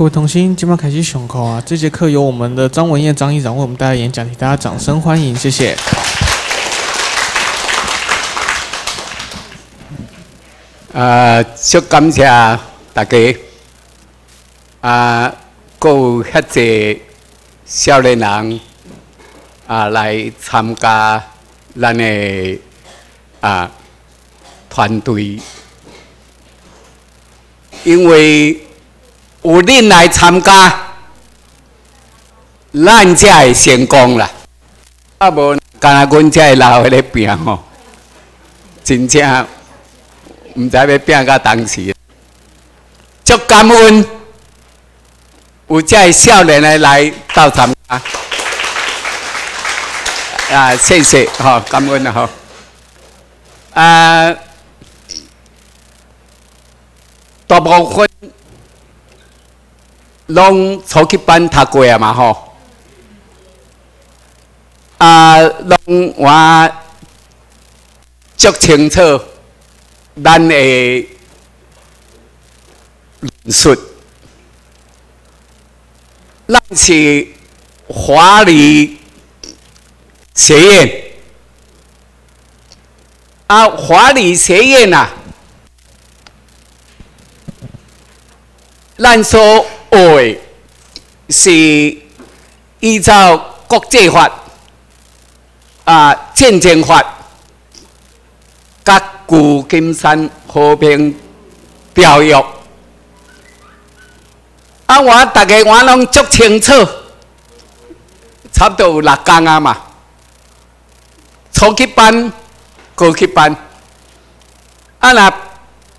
各位同心，今晚开始上课啊！这节课由我们的张文燕张议长为我们带来演讲，请大家掌声欢迎，谢谢。啊，足感谢大家啊，各有遐济少年人啊来参加咱的啊团队，因为有恁来参加，咱才会成功啦。啊无，干那阮才会留喺咧拼吼，真正。唔知要拼到当时，足感恩有这少年的来到参加，啊，谢谢，好感恩啊，好，啊，大部分拢初级班读过啊嘛，吼，啊，拢我足清楚。咱的论述，咱是华理学院啊，华理学院啊，咱所学是依照国际法啊，战争法。甲旧金山和平条约，啊，我大家我拢足清楚，差不多有六工啊嘛，初级班、高级班，啊那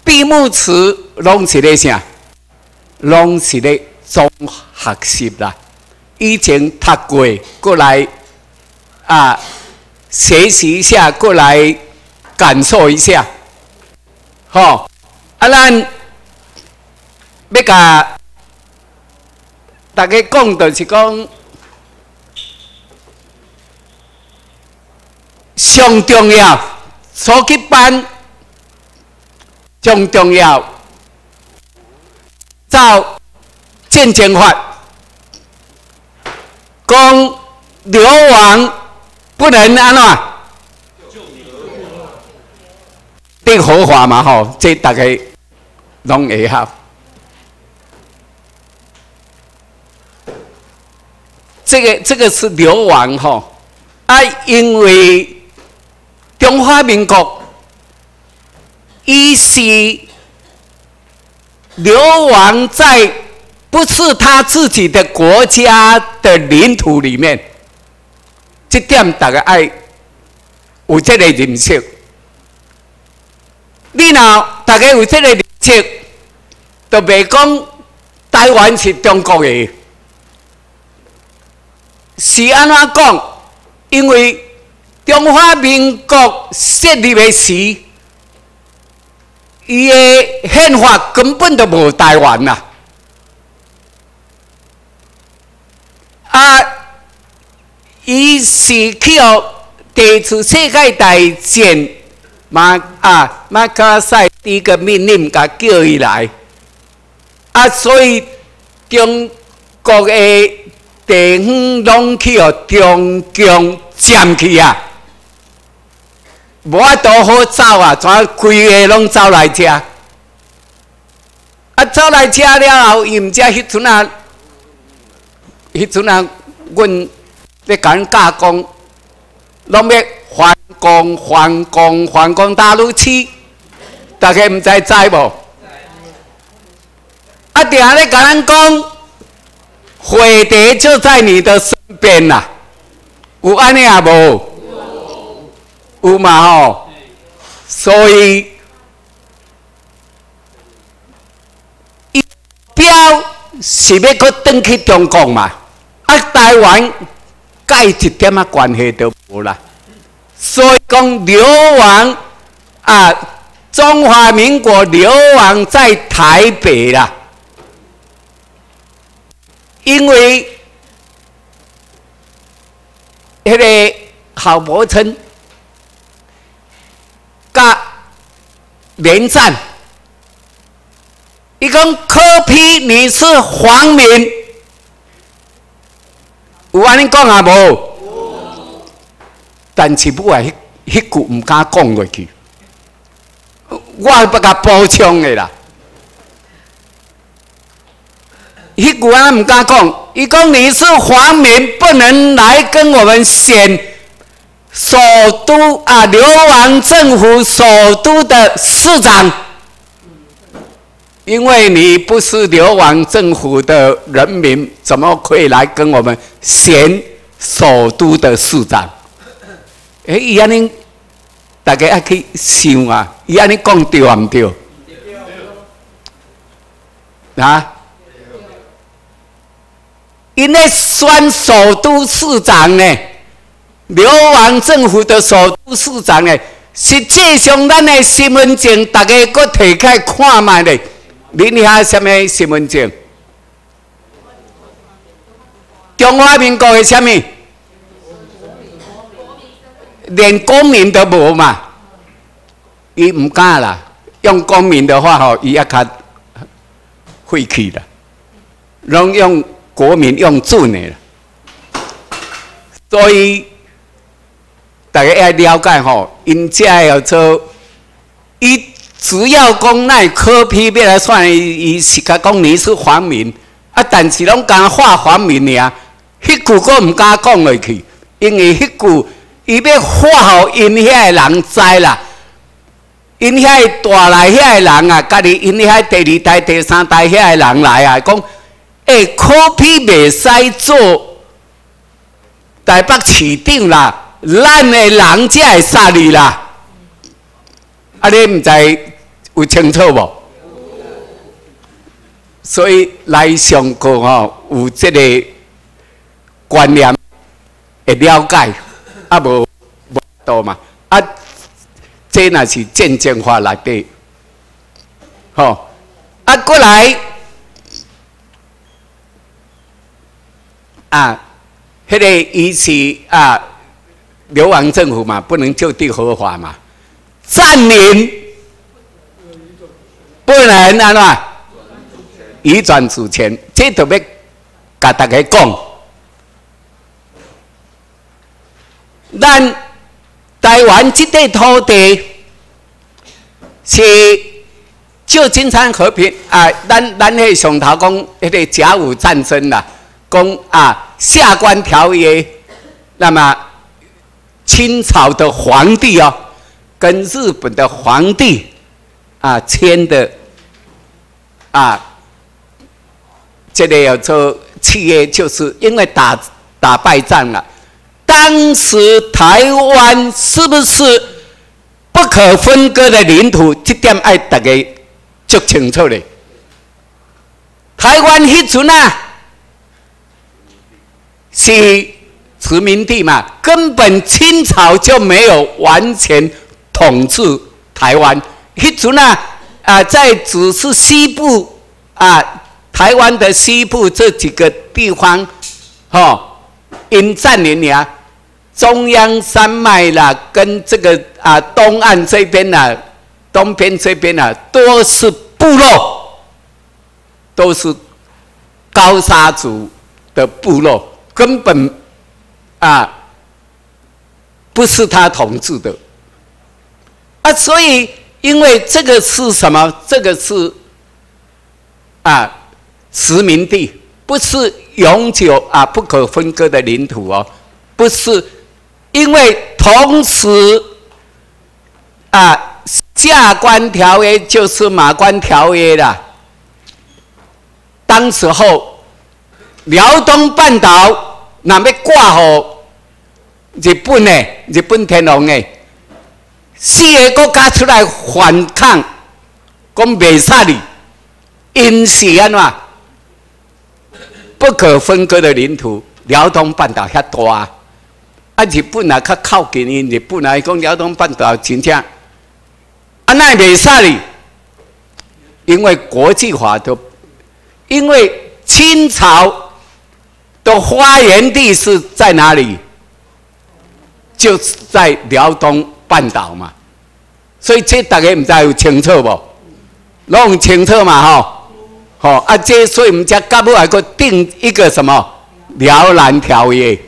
闭幕词拢是咧啥？拢是咧综学习啦，以前读过，过来啊学习一下，过来。感受一下，吼！啊，咱要甲大家讲，就是讲上重要，初级班上重要，照战争法，讲流亡不能安怎？对合法嘛吼，这大家拢会晓。这个这个是流亡吼，啊，因为中华民国一是流亡在不是他自己的国家的领土里面，这点大家爱有这个认识。你若大家有这个认识，就袂讲台湾是中国的，是安怎讲？因为中华民国设立的时，伊的宪法根本就无台湾呐，啊，伊是去哦第一次世界大战。马啊，马卡赛第一个命令，甲叫伊来啊，所以中国的地方拢去哦，中共占去啊，无法度好走啊，全规个拢走来遮，啊，走来遮了后，伊毋知迄阵啊，迄阵啊，阮咧甲人教讲，拢要。反攻、反攻、反攻大陆去，大家毋知知无？啊，定咧甲咱讲，火蝶就在你的身边啦，有安尼啊无？有嘛吼？所以，标是要搁登去中国嘛？啊，台湾，介一点啊关系都无啦。所以讲流亡啊，中华民国流亡在台北啦，因为迄个郝柏村甲连战伊讲柯批你是皇民，有安尼讲啊无？但是不啊，迄迄句毋敢讲落去，我不甲补充的啦。迄句啊毋敢讲，伊讲你是皇民，不能来跟我们选首都啊，流亡政府首都的市长。因为你不是流亡政府的人民，怎么可以来跟我们选首都的市长？哎，伊安尼，大家爱去想啊，伊安尼讲对啊，毋对？啊？因为选首都市长呢，流亡政府的首都市长呢，实际上咱的身份证，大家搁摕开看卖咧。恁遐什么身份证？中华民国的什么？连公民都无嘛？伊唔敢啦，用公民的话吼，伊也较晦气啦。拢用国民用准的啦。所以大家要了解吼，因这要做一。只要讲那科批要来算，伊伊是甲讲你是皇民，啊，但是拢敢画皇民尔，迄句佫毋敢讲落去，因为迄句伊要画互因遐人知啦，因遐大来遐人啊，家己因遐第二代、第三代遐人来啊，讲，诶，科批袂使做台北市长啦，咱的人才会杀你啦，啊，你毋知？有清楚无？所以来上课吼，有这个观念会了解，啊无无多嘛？啊，这那是渐渐化来的，吼啊过来啊，迄个伊是啊，流亡政府嘛，不能就地合法嘛，占领。不能安怎？移转主权，这特别甲大家讲。咱台湾这块土地是旧金山和平啊，咱咱迄上头讲迄个甲午战争啦，讲啊下关条约，那么清朝的皇帝哦，跟日本的皇帝啊签的。啊，这个要做契约，就是因为打打败仗了。当时台湾是不是不可分割的领土？这点爱大家就清楚了。台湾迄阵啊，是殖民地嘛，根本清朝就没有完全统治台湾。迄阵啊。啊，在只是西部啊，台湾的西部这几个地方，哈，因占领呀，中央山脉啦，跟这个啊东岸这边呐，东边这边呐，都是部落，都是高沙族的部落，根本啊不是他统治的啊，所以。因为这个是什么？这个是啊，殖民地，不是永久啊、不可分割的领土哦，不是。因为同时啊，下关条约就是马关条约啦。当时候，辽东半岛那要挂好日本呢？日本天皇呢？四个国家出来反抗，讲未杀你，因是安怎？不可分割的领土，辽东半岛遐大，啊日本也较靠近因，日本来讲辽东半岛真正，啊那未杀你，因为国际法都，因为清朝的发源地是在哪里？就是在辽东。半岛嘛，所以这大家唔知有清楚不？拢清楚嘛吼。好啊，这所以我们家干部还个定一个什么辽南条约，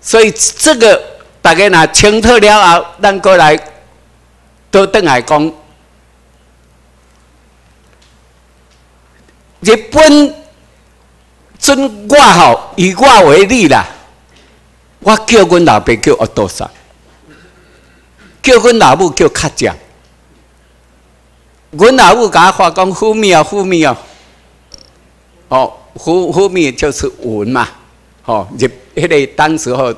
所以这个大家拿清楚了后，咱过来都等来讲，日本准我吼，以我为例啦，我叫阮老爸叫阿多萨，叫阮老母叫卡酱，阮老母甲我话讲，呼米啊，呼米啊。哦，呼呼米就是文嘛，哦，日迄个当时候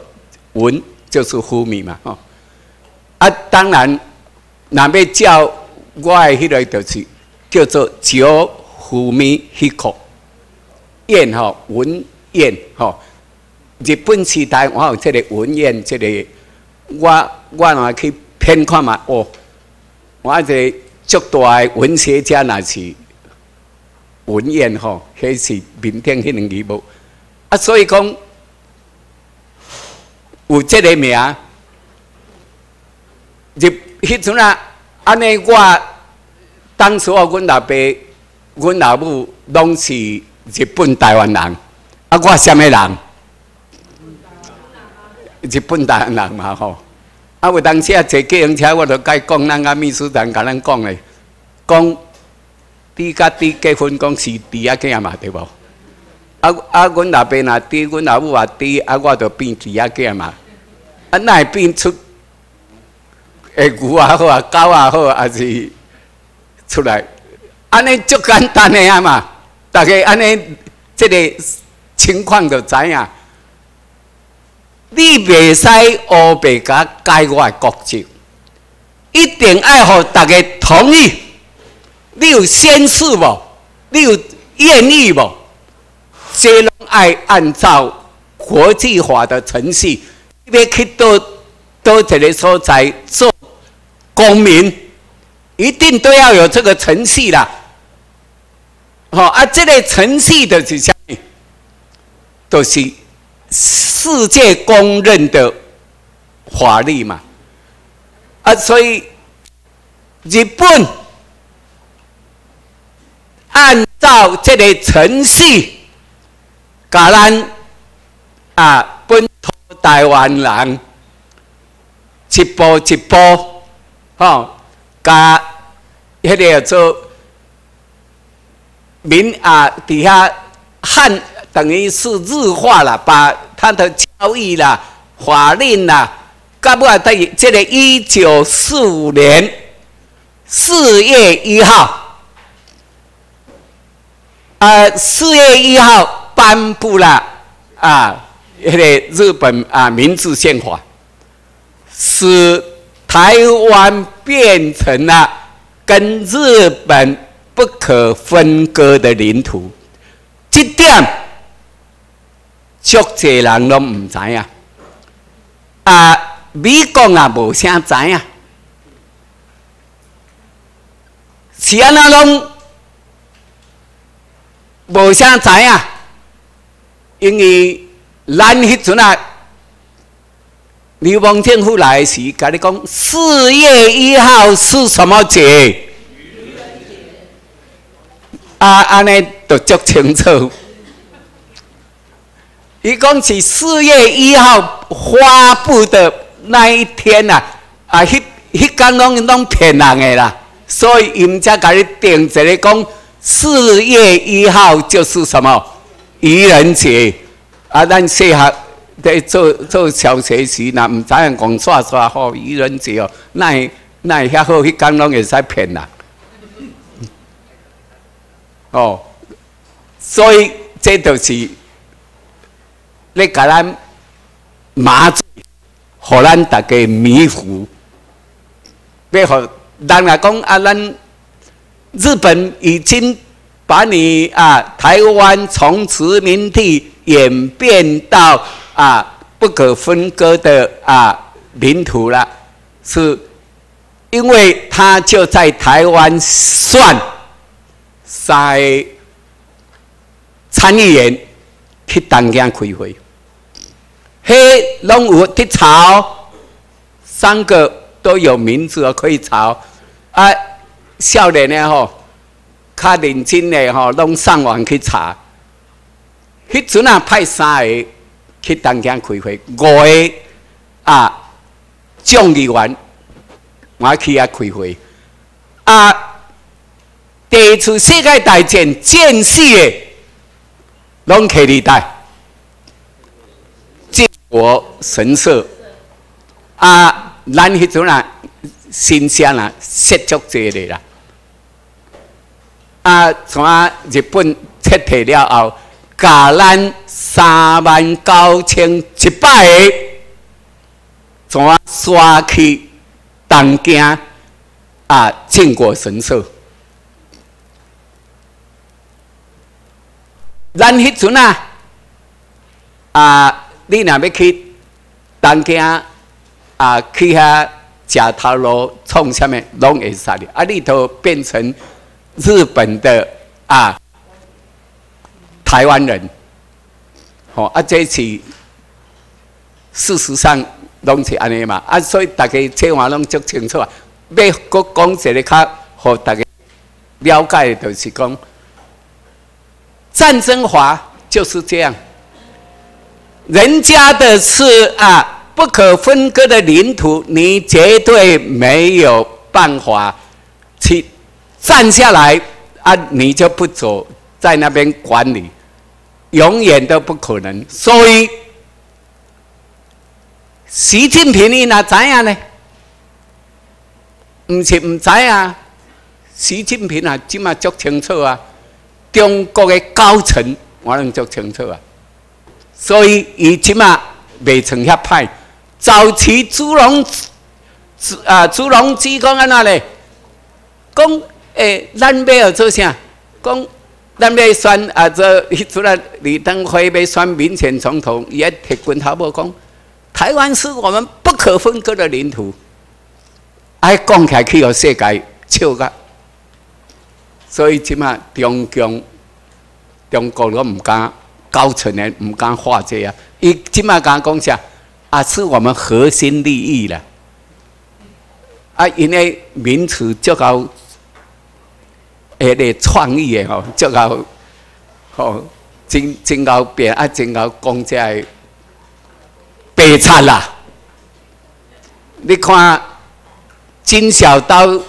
文就是呼米嘛，哦，啊，当然，那要叫我的迄个就是叫做九呼米希克宴吼文宴吼，日本时代我有这个文宴，这个我我若去偏看嘛，哦，我这足大的文学家那是。文言吼，迄是明天迄两字母啊，所以讲有这个名，日迄阵啊，安尼我当时我阮老爸、阮老母拢是日本台湾人，啊，我什么人？日本台湾人嘛吼，啊，有当时啊坐计程车，我都该讲咱个秘书长甲咱讲诶，讲。弟甲弟结婚，讲是弟啊囝嘛，对无？啊啊，阮老爸若弟，阮老母也弟，啊，我著变弟啊囝嘛。啊，那会变出诶牛也好啊，狗也好，还是出来？安尼足简单诶啊嘛！大家安尼即个情况就知影。你袂使乌白甲改我诶国籍，一定爱互大家同意。你有宣誓无？你有愿意无？这拢爱按照国际法的程序，要去到到一个所在做公民，一定都要有这个程序啦。好啊，这个程序的是啥？都是世界公认的法律嘛。啊，所以日本。按照这个程序，甲咱啊本土台湾人一步一步，吼，甲迄个做民啊底下汉等于是日化了，把他的交易啦、法令啦，甲不啊？在这个一九四五年四月一号。啊，四月一号颁布了啊，那个日本啊明治宪法，使台湾变成了跟日本不可分割的领土。这点，足济人都唔知呀。啊，美国也无啥知呀，是安那拢。无啥知影，因为咱迄阵啊，流氓政府来时，甲你讲四月一号是什么节？啊，安尼都足清楚。伊讲是四月一号发布的那一天呐，啊，迄迄天拢拢骗人的啦，所以伊才甲你定一个讲。四月一号就是什么愚人节啊？咱细下在做做小学时，那唔知影讲耍耍好愚人节哦，那那遐好去讲拢会使骗人哦。所以这就是你甲咱麻醉，互咱大家迷糊，要互人来讲啊，咱。日本已经把你啊，台湾从殖民地演变到啊不可分割的啊领土了，是因为他就在台湾算在参议员去东京开会，嘿，拢有去吵，三个都有名字可以吵啊。少年的吼，较认真的吼，拢上网去查。迄阵啊，派三个去东京开会，五个啊，众议员我去啊开会啊。第一次世界大战战死的，拢去历代建国神社啊，咱迄种啊，新鲜啊，涉足济的啦。啊，从啊日本撤退了后，加咱三万九千一百个，从啊刷去东京啊建国神社。咱迄阵啊，啊，你若要去东京啊，去遐食头路创啥物，拢会使的。啊，你都变成日本的啊，台湾人，吼啊，这是事实上拢是安尼嘛。啊，所以大家这话拢足清楚啊。要搁讲一个较，互大家了解的，就是讲。战争法就是这样，人家的是啊不可分割的领土，你绝对没有办法去站下来啊，你就不走在那边管理，永远都不可能。所以，习近平你哪知样呢？唔是唔知啊，习近平啊，今嘛足清楚啊。中国的高层我能做清楚啊，所以伊即马未成遐歹。早期朱镕朱啊朱镕基讲安那咧？讲诶，咱要做啥？讲咱要选啊，这除了李登辉要选民选总统，也铁棍头无讲，台湾是我们不可分割的领土。哎，讲起来去互世界笑个。所以即马中共、中国都唔敢高层的唔敢画这啊！伊即马敢讲啥？啊，是我们核心利益啦！啊，因为名词足够，诶，个创意的吼，足够吼，真真够变啊，真够讲这个悲惨啦！你看金小刀。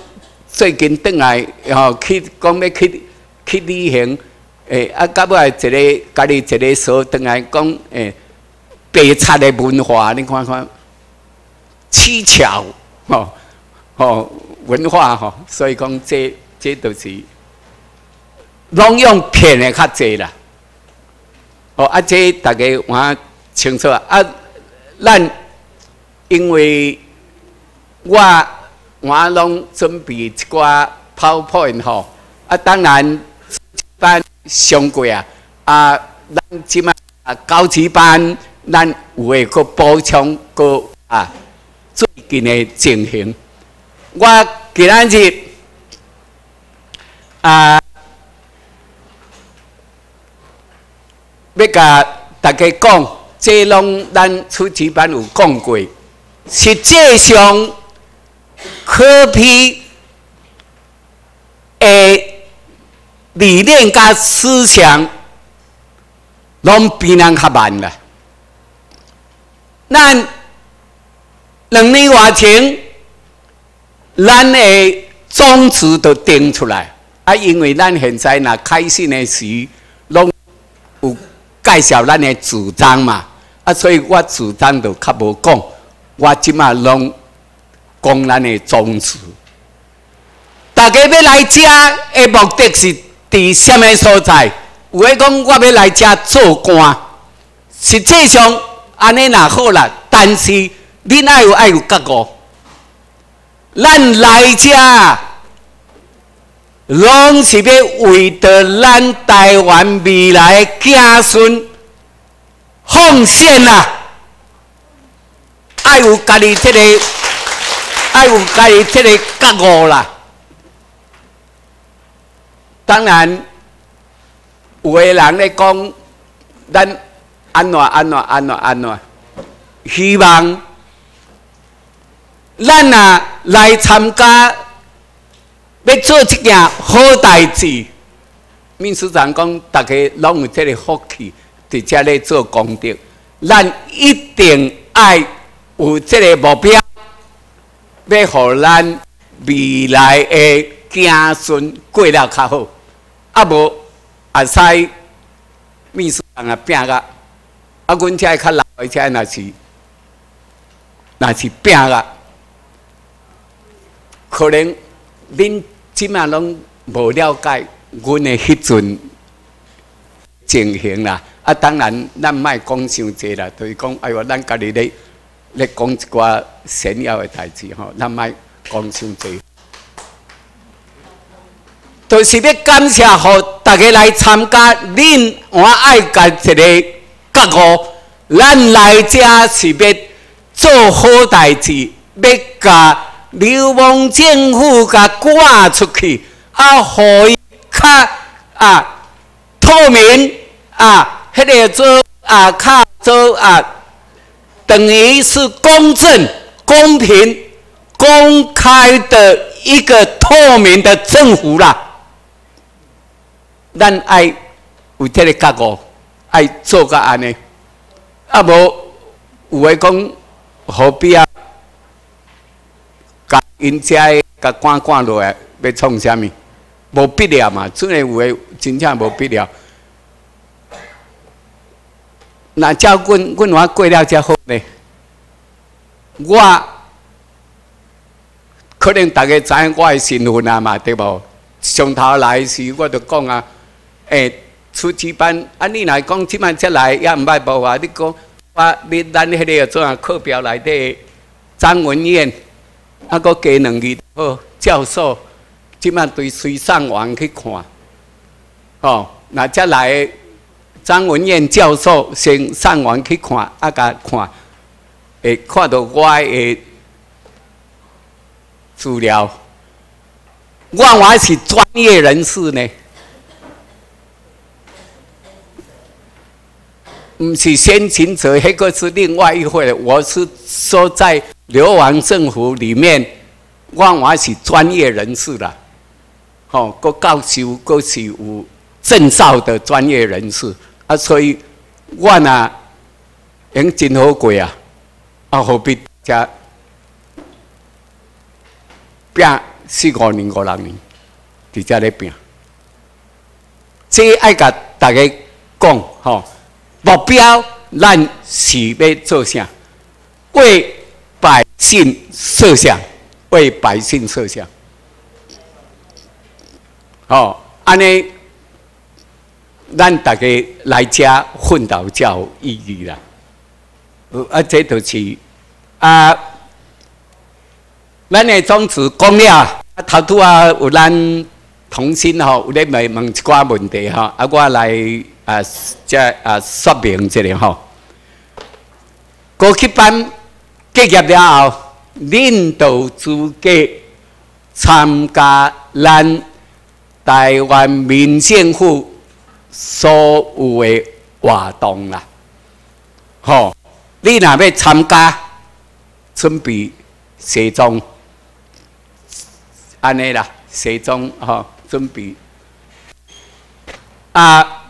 最近倒来，吼去讲要去去旅行，诶，啊，到尾一个家己一个所倒来讲，诶，白贼的文化，你看看，蹊跷，吼吼文化吼，所以讲这这都是拢用骗的较济啦。哦，啊，这大家我清楚啊，啊，咱因为我。我拢准备一寡 PowerPoint 吼，啊，当然班上过啊，啊，咱即马啊高级班，咱有会去补充个啊最近的情形。我今仔日啊，要甲大家讲，这拢咱初级班有讲过，实际上。科批诶理念甲思想，拢比咱较慢啦。咱两年外前，咱的宗旨都定出来，啊，因为咱现在若开始的时，拢有介绍咱的主张嘛，啊，所以我主张都较无讲，我即马拢。讲咱的宗旨，大家要来遮的目的是伫什么所在？有诶讲我要来遮做官，实际上安尼若好啦，但是恁爱有爱有觉悟，咱来遮拢是要为着咱台湾未来的子孙奉献啦，爱有家己这个。爱有家己这个觉悟啦，当然有个人咧讲，咱安怎安怎安怎安怎，希望咱啊来参加，要做一件好代志，秘书长讲，大家拢有这个福气，伫遮咧做功德，咱一定爱有这个目标，要互咱未来的子孙过了较好。啊无啊，使秘书长啊拼个，啊，阮遮较老的遮若是，若是拼个，可能恁即满拢无了解。阮的迄阵情形啦，啊，当然咱莫讲伤济啦，就是讲，哎哟，咱家己咧咧讲一寡炫耀的代志吼，咱莫讲伤济。就是要感谢互大家来参加，恁我爱家一个觉悟，咱来遮是要做好代志，要甲流氓政府甲赶出去，啊，互伊。较啊透明啊，迄个做啊较做啊，等于是公正、公平、公开的一个透明的政府啦。咱爱有这个觉悟，爱做个安尼，啊无有诶讲何必啊？甲因家诶甲赶赶落来，要创啥物？无必要嘛，真诶有诶，真正无必要。那照阮阮话过了才好呢。我可能大家知影我诶身份啊嘛，对无？上头来时我就讲啊，诶，初级班啊，你来讲即摆才来也毋歹无啊。你讲我你咱迄个怎啊课表内底张文燕，啊，个加两字好教授。即摆对水上王去看，哦，那再来张文燕教授先上网去看，啊，甲看，会看到我诶资料，我我是专业人士呢，毋是先行者，迄个是另外一回。我是说在流亡政府里面，我我是专业人士啦。吼，个教授个是有证照的专业人士啊，所以我呢，经真好过啊，啊何必加拼四五年、五六年，伫遮咧拼。这爱甲大家讲吼，目标咱是要做啥？为百姓设想，为百姓设想。哦，安尼，咱大家来遮奋斗才有意义啦。啊，这就是啊，咱的宗旨讲了，啊，头拄啊有咱同心吼，有咧问问一寡问题吼，啊，我来啊，即啊说明一下吼。高级班毕业了后，领导资格参加咱。台湾民政府所有的活动啦，吼，你若要参加，准备西装，安尼啦，西装吼，准备啊，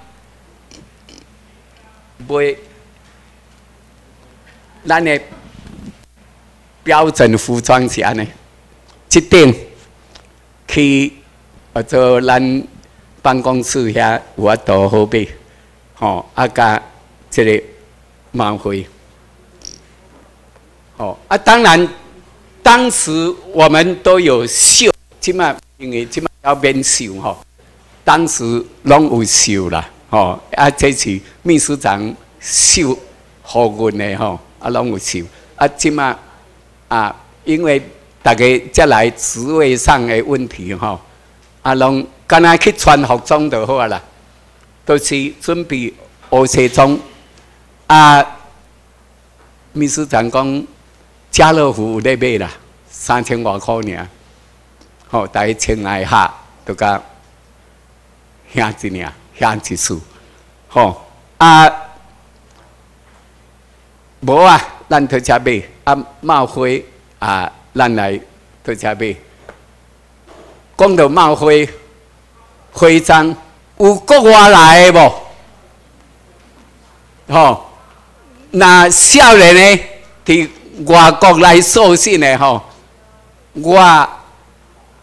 买咱的标准服装是安尼，一定去。啊，做咱办公室遐有法度好买，吼，啊加这个晚会，吼，啊当然，当时我们都有秀，即码因为即码要免秀吼，当时拢有秀啦，吼，啊这是秘书长秀好阮的吼，啊拢有秀，啊即码啊，因为大家再来职位上的问题吼。啊，拢干那去穿服装就好啊啦，都是准备学西装。啊，秘书长讲家乐福有咧买啦，三千外块尔，吼，大家穿来下都甲兄一尔，兄一束，吼啊，无啊，咱特车买啊，帽灰啊，咱来特车买。讲到帽徽徽章，有国外来的无？吼，那少年呢？伫外国来受训的吼，我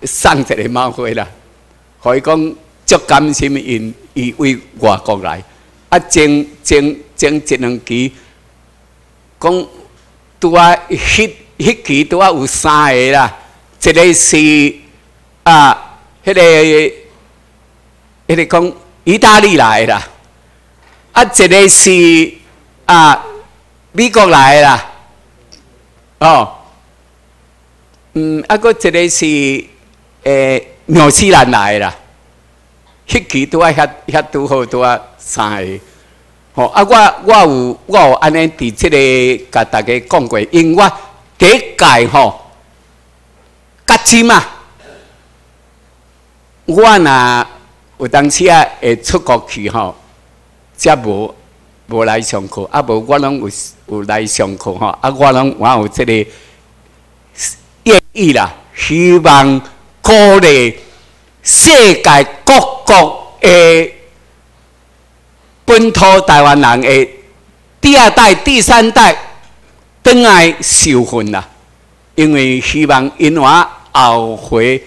送一个猫回来，可以讲足感心因伊为外国来，啊，前前前一两期，讲拄啊，迄迄期拄啊有三个啦，一个是啊，迄个迄个讲意大利来啦，啊，一个是啊美国来啦。哦，嗯，啊，个一个是诶，纽西兰来啦，迄期拄啊遐遐拄好拄啊三个，吼啊，我我有我有安尼伫即个甲大家讲过，因为我第一届吼，甲尖嘛，我若有当时啊会出国去吼，则无无来上课，啊无我拢有。有来上课吼，啊，我拢我有这个愿意啦，希望鼓励世界各国的本土台湾人的第二代、第三代等来受训啦，因为希望因我后回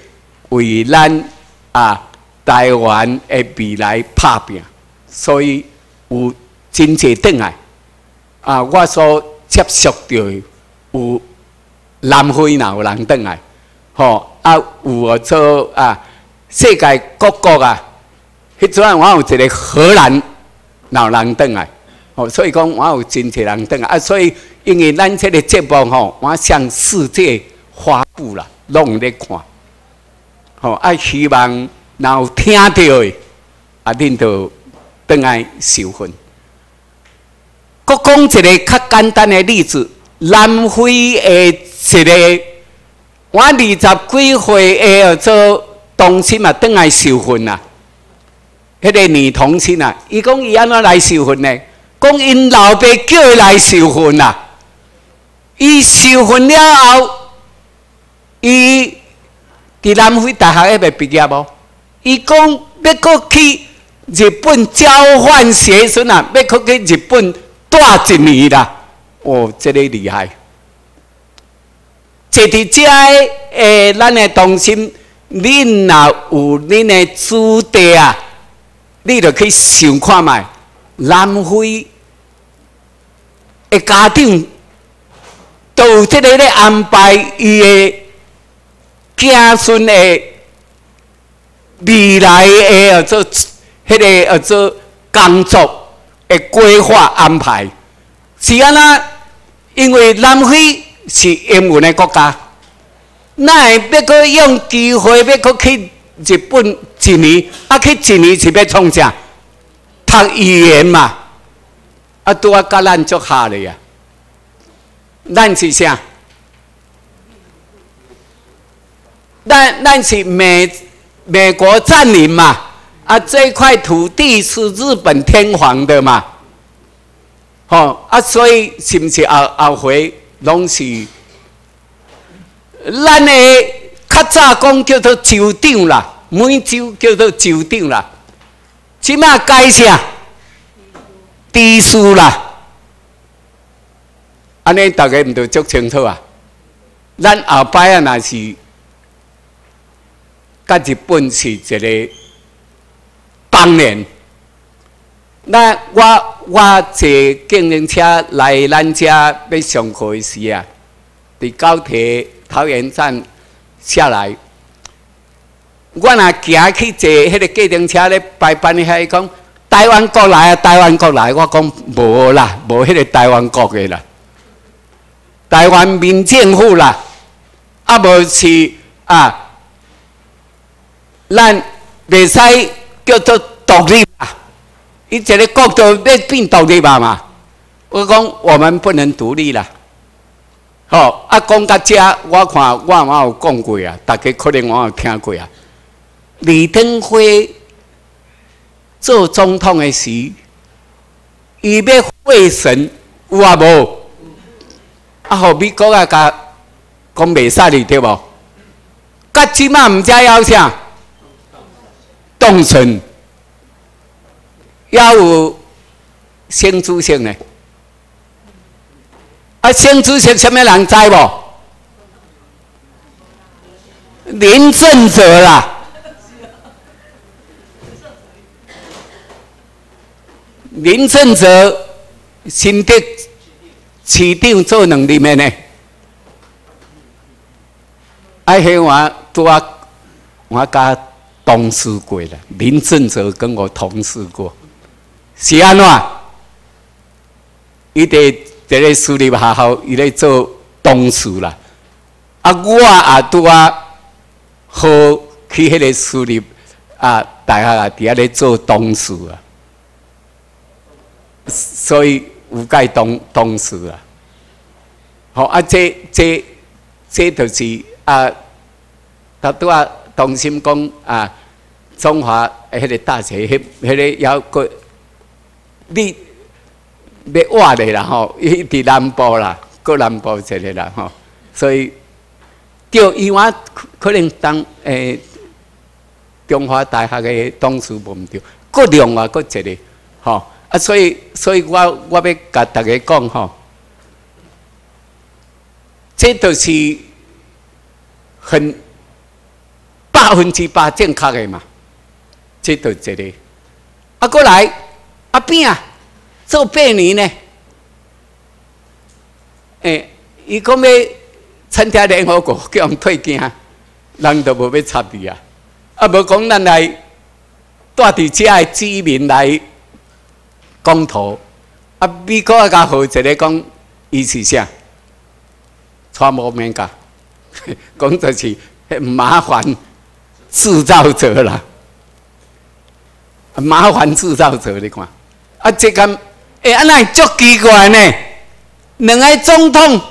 为咱啊台湾的未来拍拼，所以有真济等来。啊！我所接触到有南非哪有人转来，吼啊有做啊世界各国啊，迄阵我有一个荷兰哪有人转来，吼所以讲我有真侪人转来啊，所以因为咱这个节目吼，我向世界发布啦，拢咧看，吼啊希望若有听到的啊，恁就转来受训。我讲一个较简单的例子，南非的一个，我二十几岁的做同亲嘛，等来受训啊。迄个女同亲啊，伊讲伊安怎来受训呢？讲因老爸叫伊来受训啊。伊受训了后，伊伫南非大学还未毕业无？伊讲要搁去日本交换学生啊，要搁去日本。大一年啦，哦，这个厉害！坐伫遮诶，咱诶同心，恁若有恁诶子弟啊，你著去想看觅，南非诶家长都有这个咧安排伊诶子孙诶未来诶做迄个做工作。的规划安排是安那？因为南非是英文的国家，那要搁用机会要搁去日本一年，啊去一年是要创啥？读语言嘛，啊拄啊甲咱足下咧啊！咱是啥？咱咱是美美国占领嘛？啊，这块土地是日本天皇的嘛？吼啊，所以是不是后后回拢是咱的较早讲叫做州长啦，每州叫做州长啦，即马改啥？地书啦，安尼大家毋着足清楚啊？咱后摆啊，那是甲日本是一个。当然，那我我坐经营车来咱家要上课时啊，伫高铁桃园站下来，我若行去坐迄个计程车咧，排班的遐讲台湾国来啊，台湾国来，我讲无啦，无迄个台湾国的啦，台湾民政府啦，啊无是啊，咱袂使。叫做独立啊！伊一个国都要变独立嘛嘛。我讲我们不能独立啦。好啊，讲到这，我看我嘛有讲过啊，大家可能我有听过啊。李登辉做总统的时，伊要会神有啊无？啊，好美国啊甲讲袂使哩对无？甲即马毋知要啥？动身，也有新主席呢。啊，新主席什么人知无？林正泽啦。林正泽新的市长做两年的呢？哎，我拄啊，我甲同事过了。林正泽跟我同事过，是安怎？伊伫伫咧私立学校，伊咧做同事啦。啊，我啊拄啊好去迄个私立啊大学啊，伫遐咧做同事啊。所以有介同同事啊，好啊，这这这就是啊，他拄啊，同心讲啊，中华迄个大学，迄迄个要个你要挖的啦吼，伊伫南部啦，过南部一个啦吼，所以叫伊我可能当诶中华大学的董事无毋对，过另外过一个吼。啊，所以，所以我我要甲大家讲吼，这都是很百分之百正确的嘛，这都一个。啊，过来，阿扁啊，做八年呢，诶，伊讲要参加联合国，叫人退惊，人都无要插伊啊，啊，无讲咱来带伫遮的居民来。公投啊！美国啊，甲好一个讲，伊是啥？传无免讲，讲就是很麻烦制造者啦，麻烦制造者你看，啊，这个哎，安尼足奇怪呢？两个总统，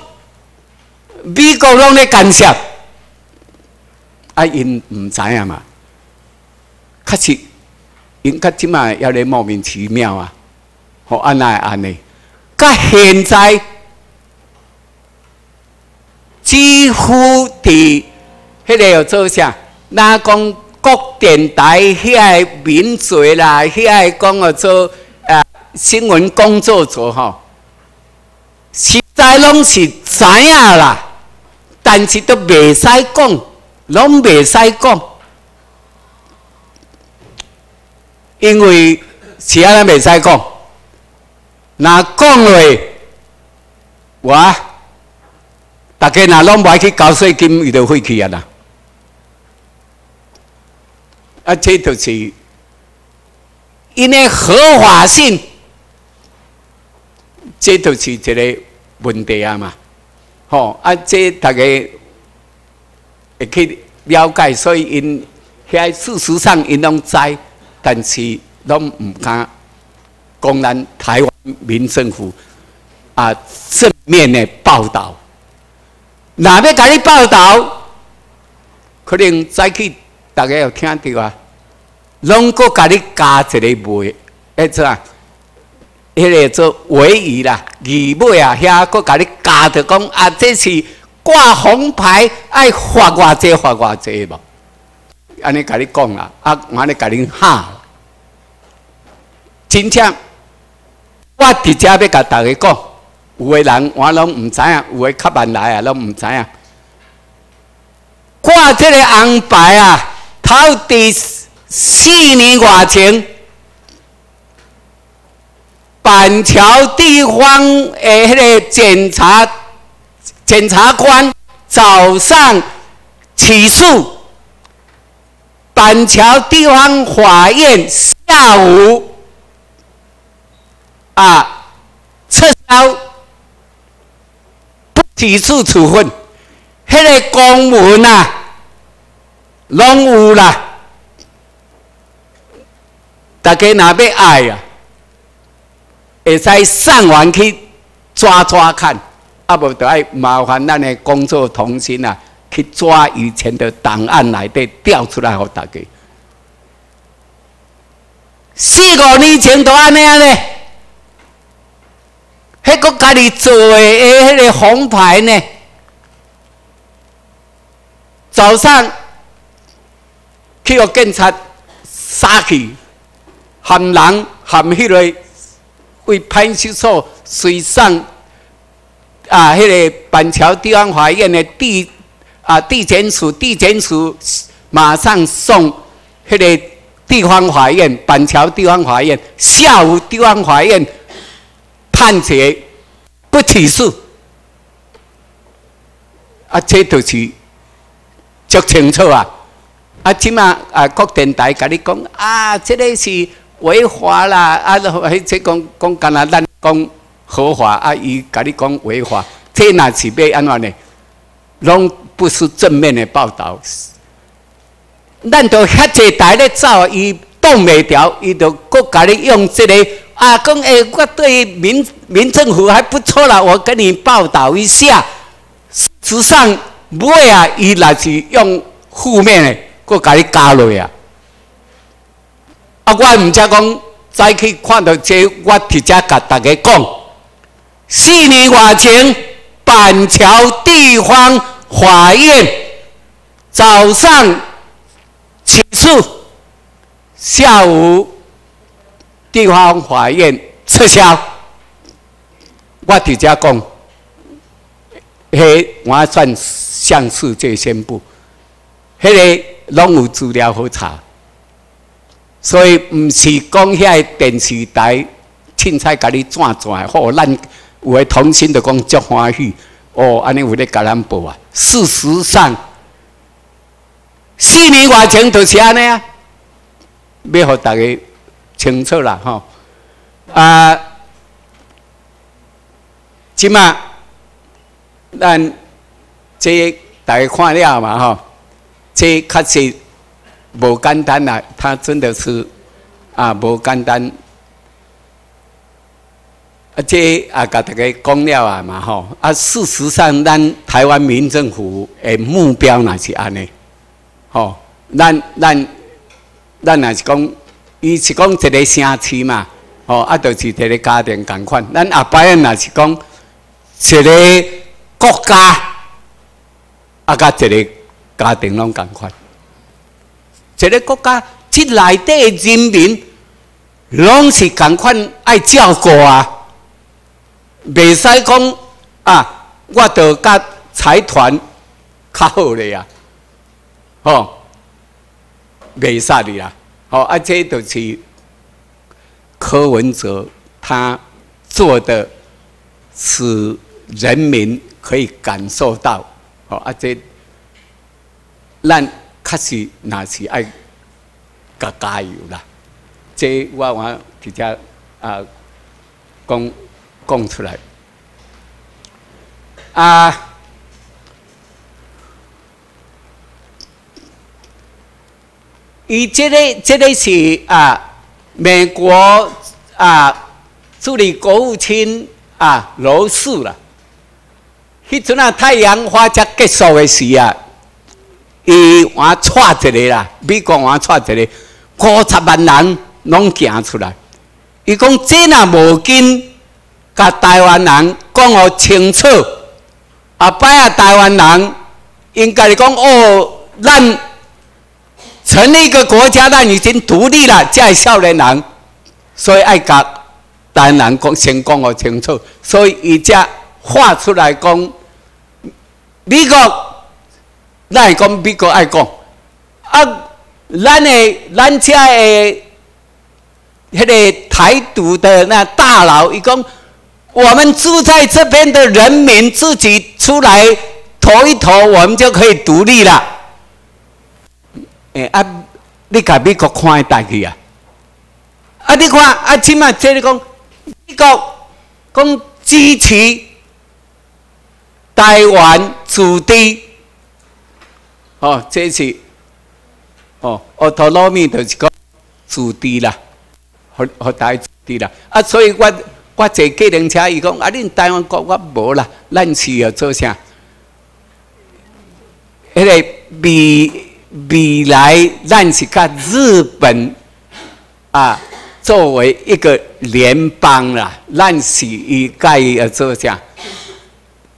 美国拢咧干涉，啊，因毋知影嘛？确实，因较即卖要咧莫名其妙啊！好，安奈安尼，甲现在几乎伫迄个要做啥？那讲各电台遐个名嘴啦，遐个讲要做呃新闻工作者吼，实在拢是知影啦，但是都袂使讲，拢袂使讲，因为是安尼袂使讲。那讲话，我大家若拢爱去交税金，伊就废去啊啦。啊，这就是因为合法性，这就是一个问题啊嘛。吼，啊，这大家会去了解，所以因遐事实上因拢知，但是拢毋敢讲咱台湾。民政府啊，正面的报道，哪要甲你报道？可能再去大家有听到啊，拢个甲你加一个尾，哎，怎啊？迄个做尾语啦，语尾啊，遐个甲你加着讲啊，这是挂红牌，爱罚偌济罚偌济无？安尼甲你讲啦，啊，我安尼甲你哈，真正。我直接要甲大家讲，有个人我拢毋知影，有个较慢来啊，拢毋知影。挂这个红牌啊，头伫四年外前，板桥地方诶，迄个检察检察官早上起诉，板桥地方法院下午。啊！撤销不起诉处分，迄个公文啊，拢有啦。大家若要爱啊，会使上网去抓抓看，啊无就爱麻烦咱的工作同心啊，去抓以前的档案来底调出来，互大家。四五年前都安尼啊呢。迄个家己做的迄个红牌呢？早上去个警察杀去，含人含迄个为派出所水上啊，迄个板桥地方法院的地啊地检署，地检署马上送迄个地方法院板桥地方法院，下午地方法院判决不起诉。啊，这就是足清楚啊！啊，即马啊，各电台甲你讲啊，这个是违法啦！啊，迄即讲讲，干那咱讲合法啊，伊甲你讲违法，这若是要安怎呢？拢不是正面的报道。咱都遐济台咧走，伊挡袂牢，伊就搁甲你用这个啊，讲诶，我对民民政府还不错啦，我跟你报道一下。实际上，尾啊，伊若是用负面的，搁甲你加落啊。我毋则讲再去看到这，我直接甲大家讲，四年外前，板桥地方法院早上起诉，下午地方法院撤销。我直接讲。迄我算向世界宣布，迄个拢有资料好查，所以毋是讲遐电视台凊彩甲你转转，好咱有诶同心就讲足欢喜，哦，安尼有咧甲咱报啊。事实上，四年外前就是安尼啊，要互大家清楚啦，吼啊，即马。咱这大家看了嘛吼，这确实无简单啦，他真的是啊无简单。啊，这啊甲大家讲了啊嘛吼，啊事实上咱台湾民政府的目标那是安尼，吼，咱咱咱也是讲，伊是讲一个城市嘛，吼，啊就是一个家庭共款，咱阿伯若是讲一个。国家啊，甲一个家庭拢共款，一个国家即内底人民拢是共款爱照顾啊，袂使讲啊，我着甲财团较好咧啊，吼，袂使哩啦，吼，啊，这就是柯文哲他做的是人民。可以感受到，哦，啊，这咱确实那是爱加加油啦。这我我直接啊讲讲出来啊。伊这个这个是啊，美国啊，助理国务卿啊，罗斯啦。迄阵啊，太阳花才结束的时啊，伊我带一个啦，美国我带一个五十万人拢行出来。伊讲这若无紧，甲台湾人讲互清楚。后摆啊，台湾人应该讲哦，咱成立一个国家，咱已经独立了，才会少年人，所以爱甲台湾人讲先讲互清楚。所以伊才画出来讲。美国，咱会讲美国爱讲，啊，咱的咱遮的迄个台独的那大佬，伊讲，我们住在这边的人民自己出来投一投，我们就可以独立了。诶啊，你甲美国看会带去啊？啊，你看啊，起码这里讲，美国讲支持。台湾主地，哦，这是哦，奥托罗米就是讲主地啦，和和台主地啦。啊，所以我我坐计程车，伊讲啊，恁台湾国我无啦，咱是要做啥？迄个未未来，咱是甲日本啊，作为一个联邦啦，咱是伊该要做啥？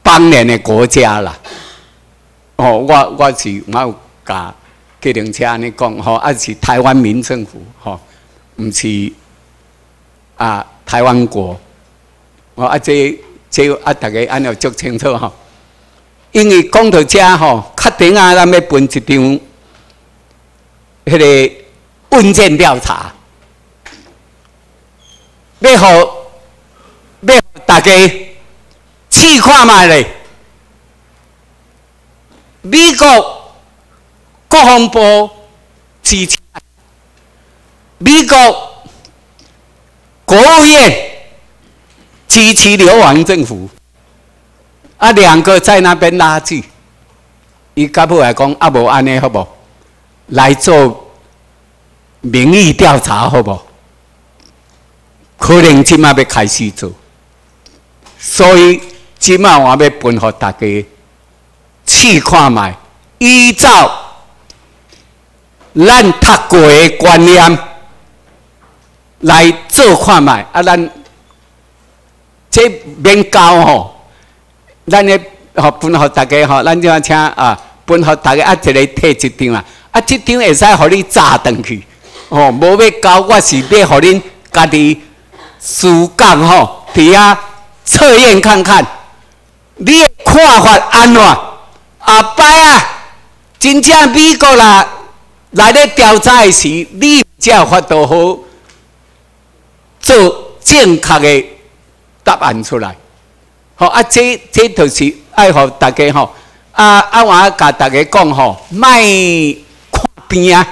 当年的国家啦，哦，我我是我有甲计程车安尼讲吼，啊是台湾民政府吼，毋是啊台湾国，哦啊这这啊大家安尼足清楚吼。因为讲到遮吼，确定啊，咱要分一张迄个问卷调查，要互要大家试看卖咧。美国国防部支持，美国国务院支持流亡政府。啊，两个在那边拉锯，伊甲不来讲啊，无安尼好无？来做民意调查好无？可能即马要开始做，所以即马我要分互大家试看卖，依照咱读过的观念来做看卖，啊，咱这免交吼。咱咧吼分互大家吼，咱就请啊分互大家啊一个摕一张啊，啊即张会使互你炸转去，吼无要交，我是要互恁家己思讲吼，伫遐测验看看，你的看法安怎？后摆啊，真正美国啦来咧调查诶时，你才有法度好做正确的答案出来。好啊，这这就是爱互大家吼啊啊！我甲大家讲吼，莫看边啊，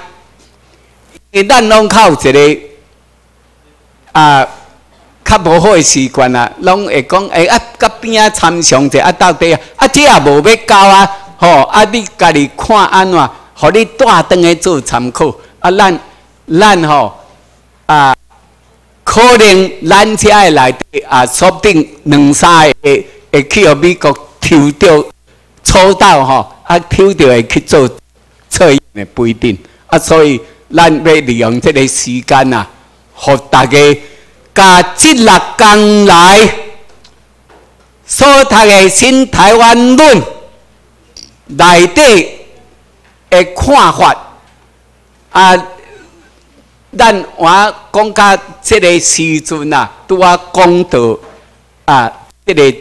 因咱拢靠一个啊较无好诶习惯啊，拢会讲诶啊，甲边啊参详者啊，到底啊啊，这也无要教啊，吼啊！你家己看安怎，互你带转来做参考啊，咱咱吼啊。可能咱遮诶内底啊，说不定两三个会会去互美国抽到抽到吼，啊抽到会去做测验诶，不一定啊。所以咱要利用即个时间啊，互大家甲即六工来所读诶新台湾论内底诶看法啊。咱我讲到这个时阵啊，拄啊讲到啊，这个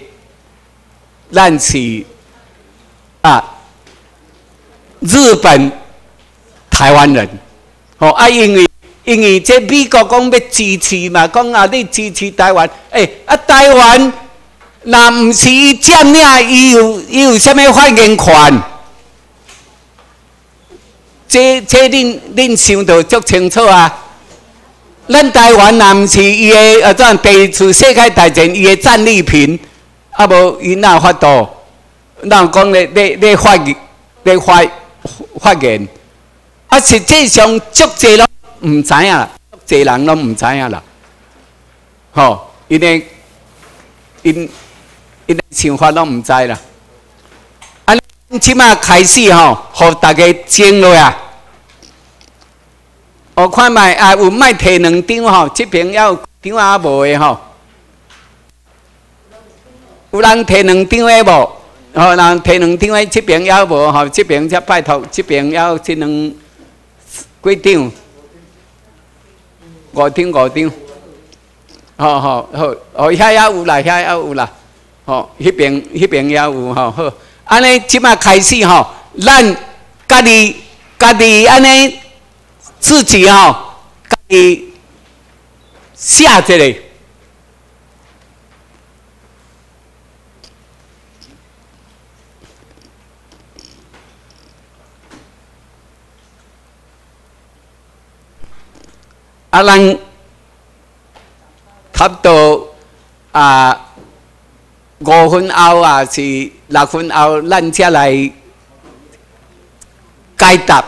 咱是啊日本台湾人，哦啊，因为因为这美国讲要支持嘛，讲啊你支持台湾，诶啊台湾那毋是伊占领，伊有伊有啥物发言权？这这恁恁想到足清楚啊！咱台湾也毋是伊个呃，怎第二次世界大战伊个战利品，啊无伊哪法度？哪讲咧咧咧发言咧发发言？啊，实际上足济咯毋知影啦，足济人拢毋知影啦。吼，因为因因想法拢毋知啦。啊即马开始吼，互大家争落啊！我看卖啊，有卖摕两张吼，这边要张啊无的吼。有人摕两张的无？吼，人摕两张的，这边要无吼？这边则拜托，这边要这两几张？五张五张。好好好，哦，遐也有啦，遐也有啦。吼，迄边迄边也有吼。好。安尼即马开始吼，咱家己家己安尼自己吼，家己写一个，啊，咱差不多啊。五分后啊，是六分后，咱才来解答。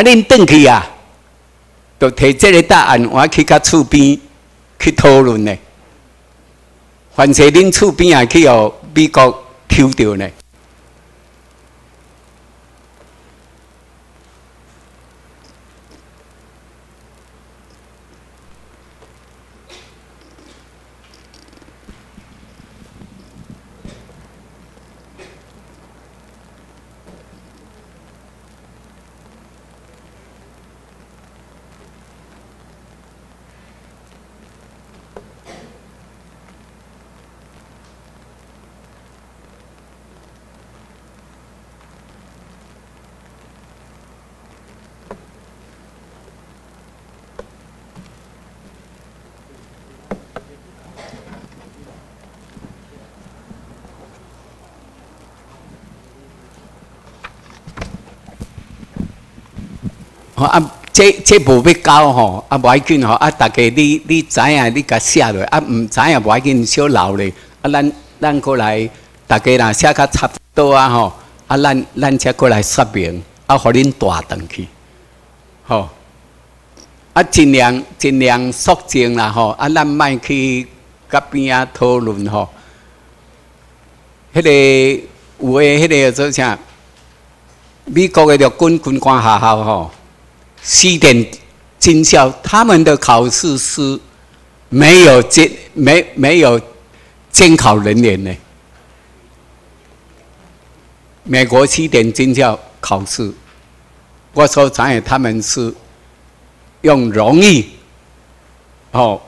啊，恁回去啊，就提这个答案，我去甲厝边。去讨论呢，凡是恁厝边啊去哦，美国抽到呢，吼啊，这这无要交吼，啊无要紧吼，啊，大家你你知影，你甲写落，啊，毋知影无要紧，小留咧，啊，咱咱过来，大家若写较差不多啊吼，啊，咱咱则过来说明，啊，互恁带转去，吼，啊，尽量尽量肃静啦吼，啊，咱莫去甲边啊讨论吼，迄个有诶，迄个做啥？美国诶着军军官学校吼，西点军校，他们的考试是没有监没没有监考人员的。美国西点军校考试，我说咱也他们是用容易哦，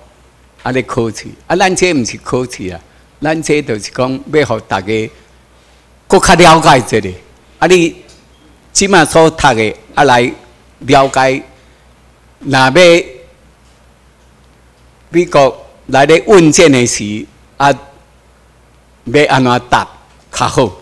啊咧考试，啊咱这毋是考试啊，咱这就是讲要互大家更较了解这里，啊你。即马所读的啊，来了解，若要美国来咧问卷的时啊，要安怎答较好？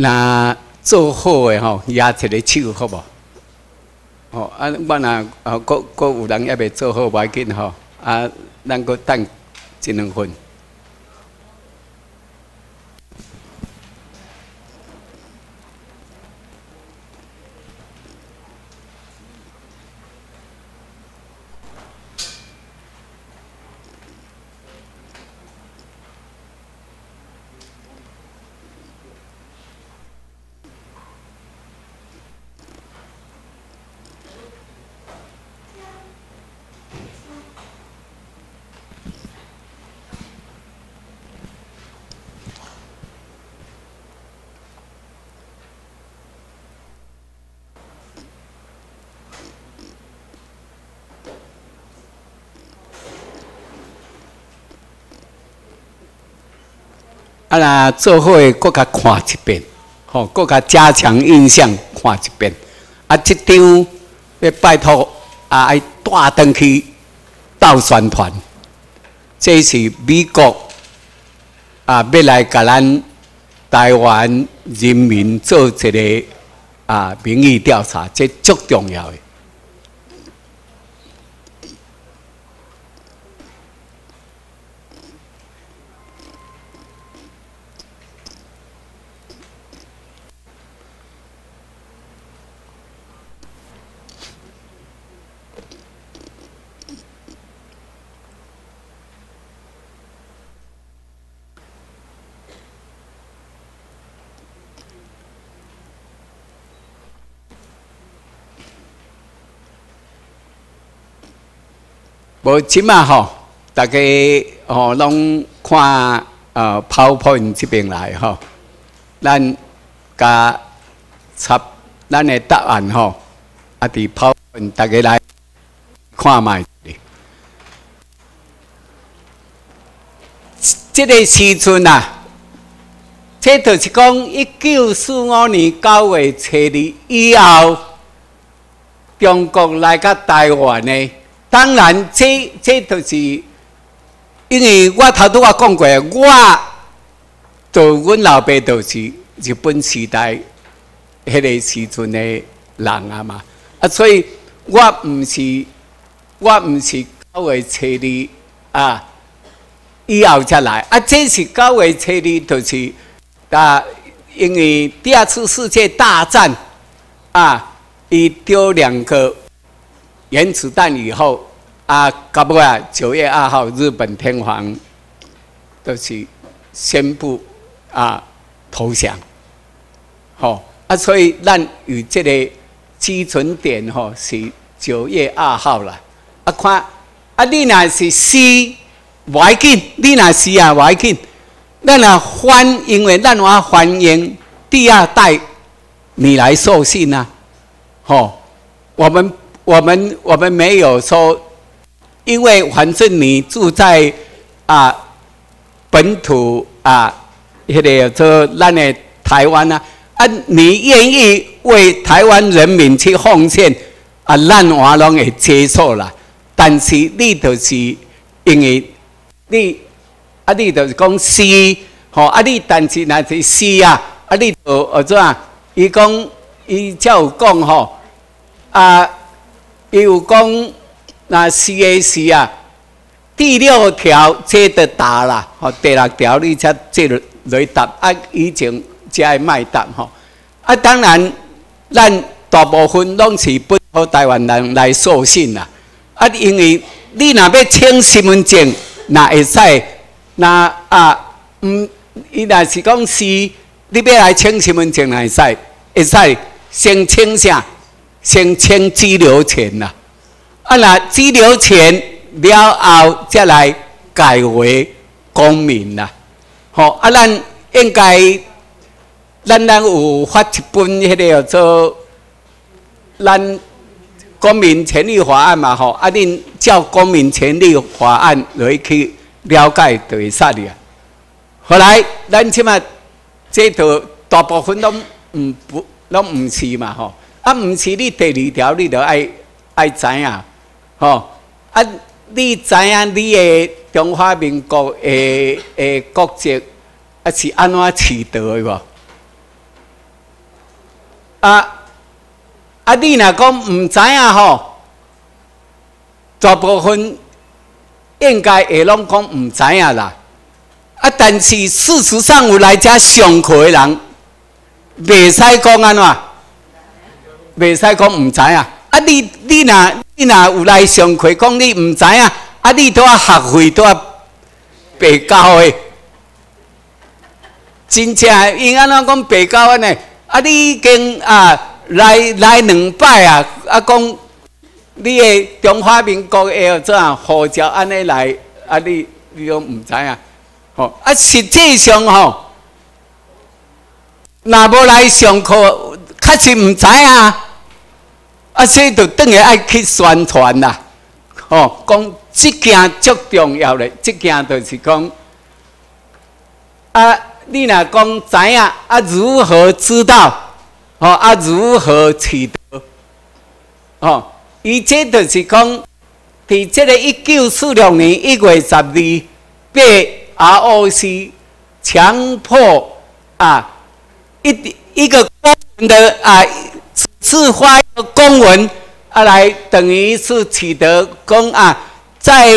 那做好的吼，压一个手好无？哦，啊，我若啊，各各有人也未做好，袂要紧吼。啊，咱搁等一两分。啊，做好诶，搁甲看一遍，吼，搁甲加强印象看一遍。啊，即张要拜托啊，爱带登去斗宣传，这是美国啊，要来甲咱台湾人民做一个啊民意调查，这足重要诶。无即嘛吼，大家吼拢看呃 PowerPoint 这边来吼，咱甲插咱的答案吼，啊，伫抛问大家来看卖。这个时阵啊，这就是讲一九四五年九月初二以后，中国来到台湾呢。当然，这这就是因为我头拄我讲过，我做阮老爸都是日本时代迄个时阵的人啊嘛，啊，所以我毋是我毋是九月初二啊。以后才来啊！这是九月初二，就是啊，因为第二次世界大战啊，伊丢两个原子弹以后啊，搞不啊，九月二号，日本天皇都是宣布啊投降，好啊，所以咱与这个基准点吼是九月二号了啊，看啊，你那是 C。要紧，你若是啊，要紧。咱啊欢，因为咱话欢迎第二代你来受信啊。吼，我们我们我们没有说，因为反正你住在啊本土啊，迄个说咱的台湾啊，啊，你愿意为台湾人民去奉献啊，咱话拢会接受啦。但是你就是因为。你啊，你就是讲是吼啊，你但是那是是啊，啊，你就或者啊，伊讲伊照讲吼啊，伊有讲那是的是啊，第六条接得答啦，吼，第六条你才接来答啊，以前才会卖答吼啊，当然咱大部分拢是本土台湾人来授信啦啊，因为你若要签身份证。那会使，那啊，嗯，伊若是讲是，你要来签身份证，那会使，会使先签啥？先签居留权啦。啊，那居留权了后，再来改为公民啦。好，啊，咱应该，咱咱有发一本迄个做咱。公民权利法案嘛，吼，啊，恁照公民权利法案来去了解就会煞哩啊。后来咱即马这套大部分拢毋不拢毋是嘛，吼，啊，毋是你第二条你着爱爱知影，吼，啊，你知影你的中华民国的的国籍啊是安怎取得的无？啊？啊，你若讲毋知影吼，大部分应该会拢讲毋知影啦。啊，但是事实上有来遮上课的人，袂使讲安怎，袂使讲毋知影。啊，你你若你若有来上课讲你毋知影，啊，你都啊学费都啊白交的。真正因安怎讲白交安尼？啊，你已经啊。来来两摆啊！啊，讲你的中华民国诶怎样护照安尼来？啊，你你都毋知影，吼啊！实际上吼，若无来上课，确实毋知影。啊，所以就等于爱去宣传啦，吼！讲即件足重要咧，即件就是讲啊，你若讲知影啊，如何知道？哦啊，如何取得？哦，伊这就是讲，伫这个一九四六年一月十二，被 ROC 强迫啊，一一个公的啊，自发一个公文啊，来等于是取得公啊，在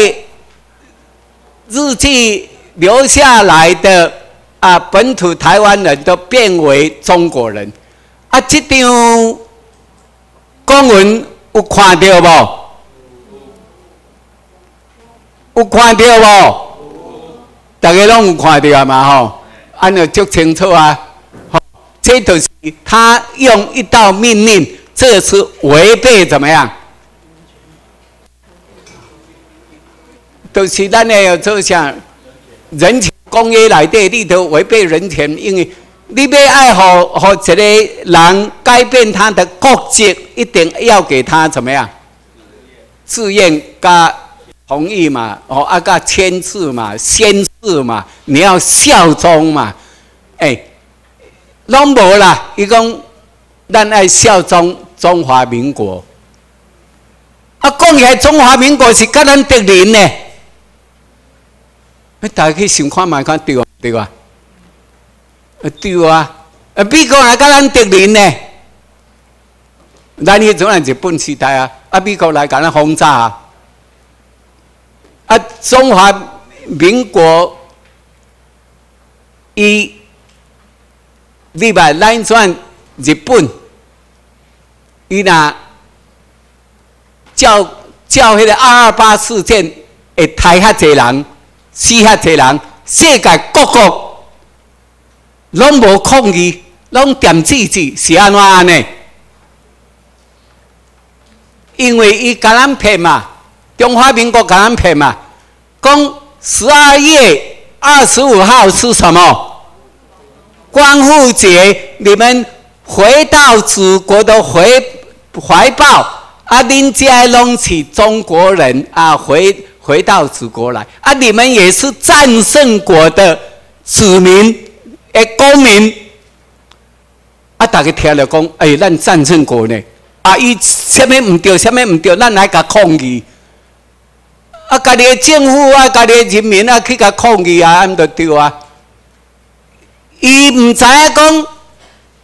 日记留下来的啊，本土台湾人都变为中国人。啊，这张公文有看到无？有看到无？大家拢有看到嘛？吼，安尼足清楚啊！吼，这就是他用一道命令，这是违背怎么样？都是咱的做像人权公约来的，你都违背人权，因为。你要爱好好一个人改变他的国籍，一定要给他怎么样？自愿加同意嘛，哦，啊，加签字嘛，宣誓嘛，你要效忠嘛，哎，拢无啦，伊讲咱爱效忠中华民国。啊，讲起来中华民国是甲咱敌人呢，你大家去想看嘛，看对啊，对啊。啊对啊，啊美国来甲咱敌人呢，咱迄种人日本时代啊，啊美国来甲咱轰炸啊，啊中华民国伊你把咱转日本，伊若叫叫迄个二二八事件会杀遐济人，死遐济人，世界各国。拢无抗议，拢点支持，是安怎安尼？因为伊甲咱骗嘛，中华民国甲咱骗嘛，讲十二月二十五号是什么？光复节，你们回到祖国的回怀抱。啊，恁家拢是中国人啊，回回到祖国来。啊，你们也是战胜国的子民。诶，公民啊，大家听了讲，哎，咱战胜国呢。啊，伊什么毋对，什么毋对，咱来甲抗议。啊，家己的政府啊，家己的人民啊，去甲抗议啊，安着对啊。伊毋知影讲，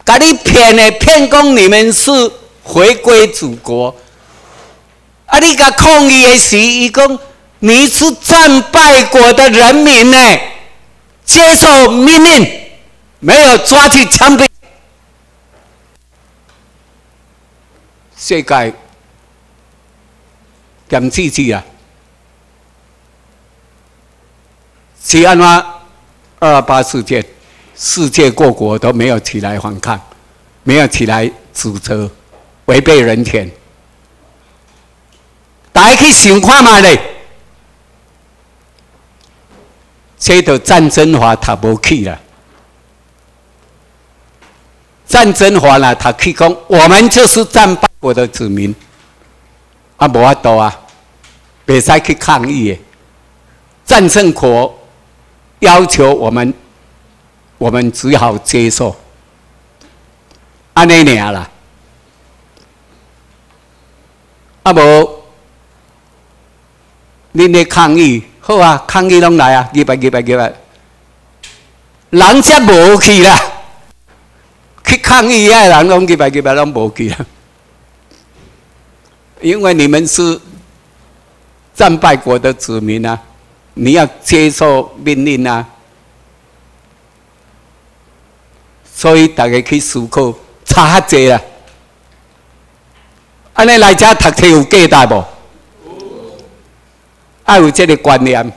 甲你骗的骗讲你们是回归祖国。啊，你甲抗议的时，伊讲你是战败国的人民呢，接受命令。没有抓去枪毙，世界点支持啊？是安怎二二八事件，世界各国都没有起来反抗，没有起来指责违背人权。大家去想看嘛嘞？这套战争法他无去了。战争法了，他去讲，我们就是战败国的子民，啊，无法度啊，别使去抗议。战胜国要求我们，我们只好接受，安尼尔啦。啊无，恁咧抗议，好啊，抗议拢来啊，几百几百几百，人家无去啦。去抗议啊！人拢几百几百拢无去啊！因为你们是战败国的子民啊，你要接受命令啊！所以大家去思考，差较济啦。安尼来遮读册有价值无？爱有这个观念，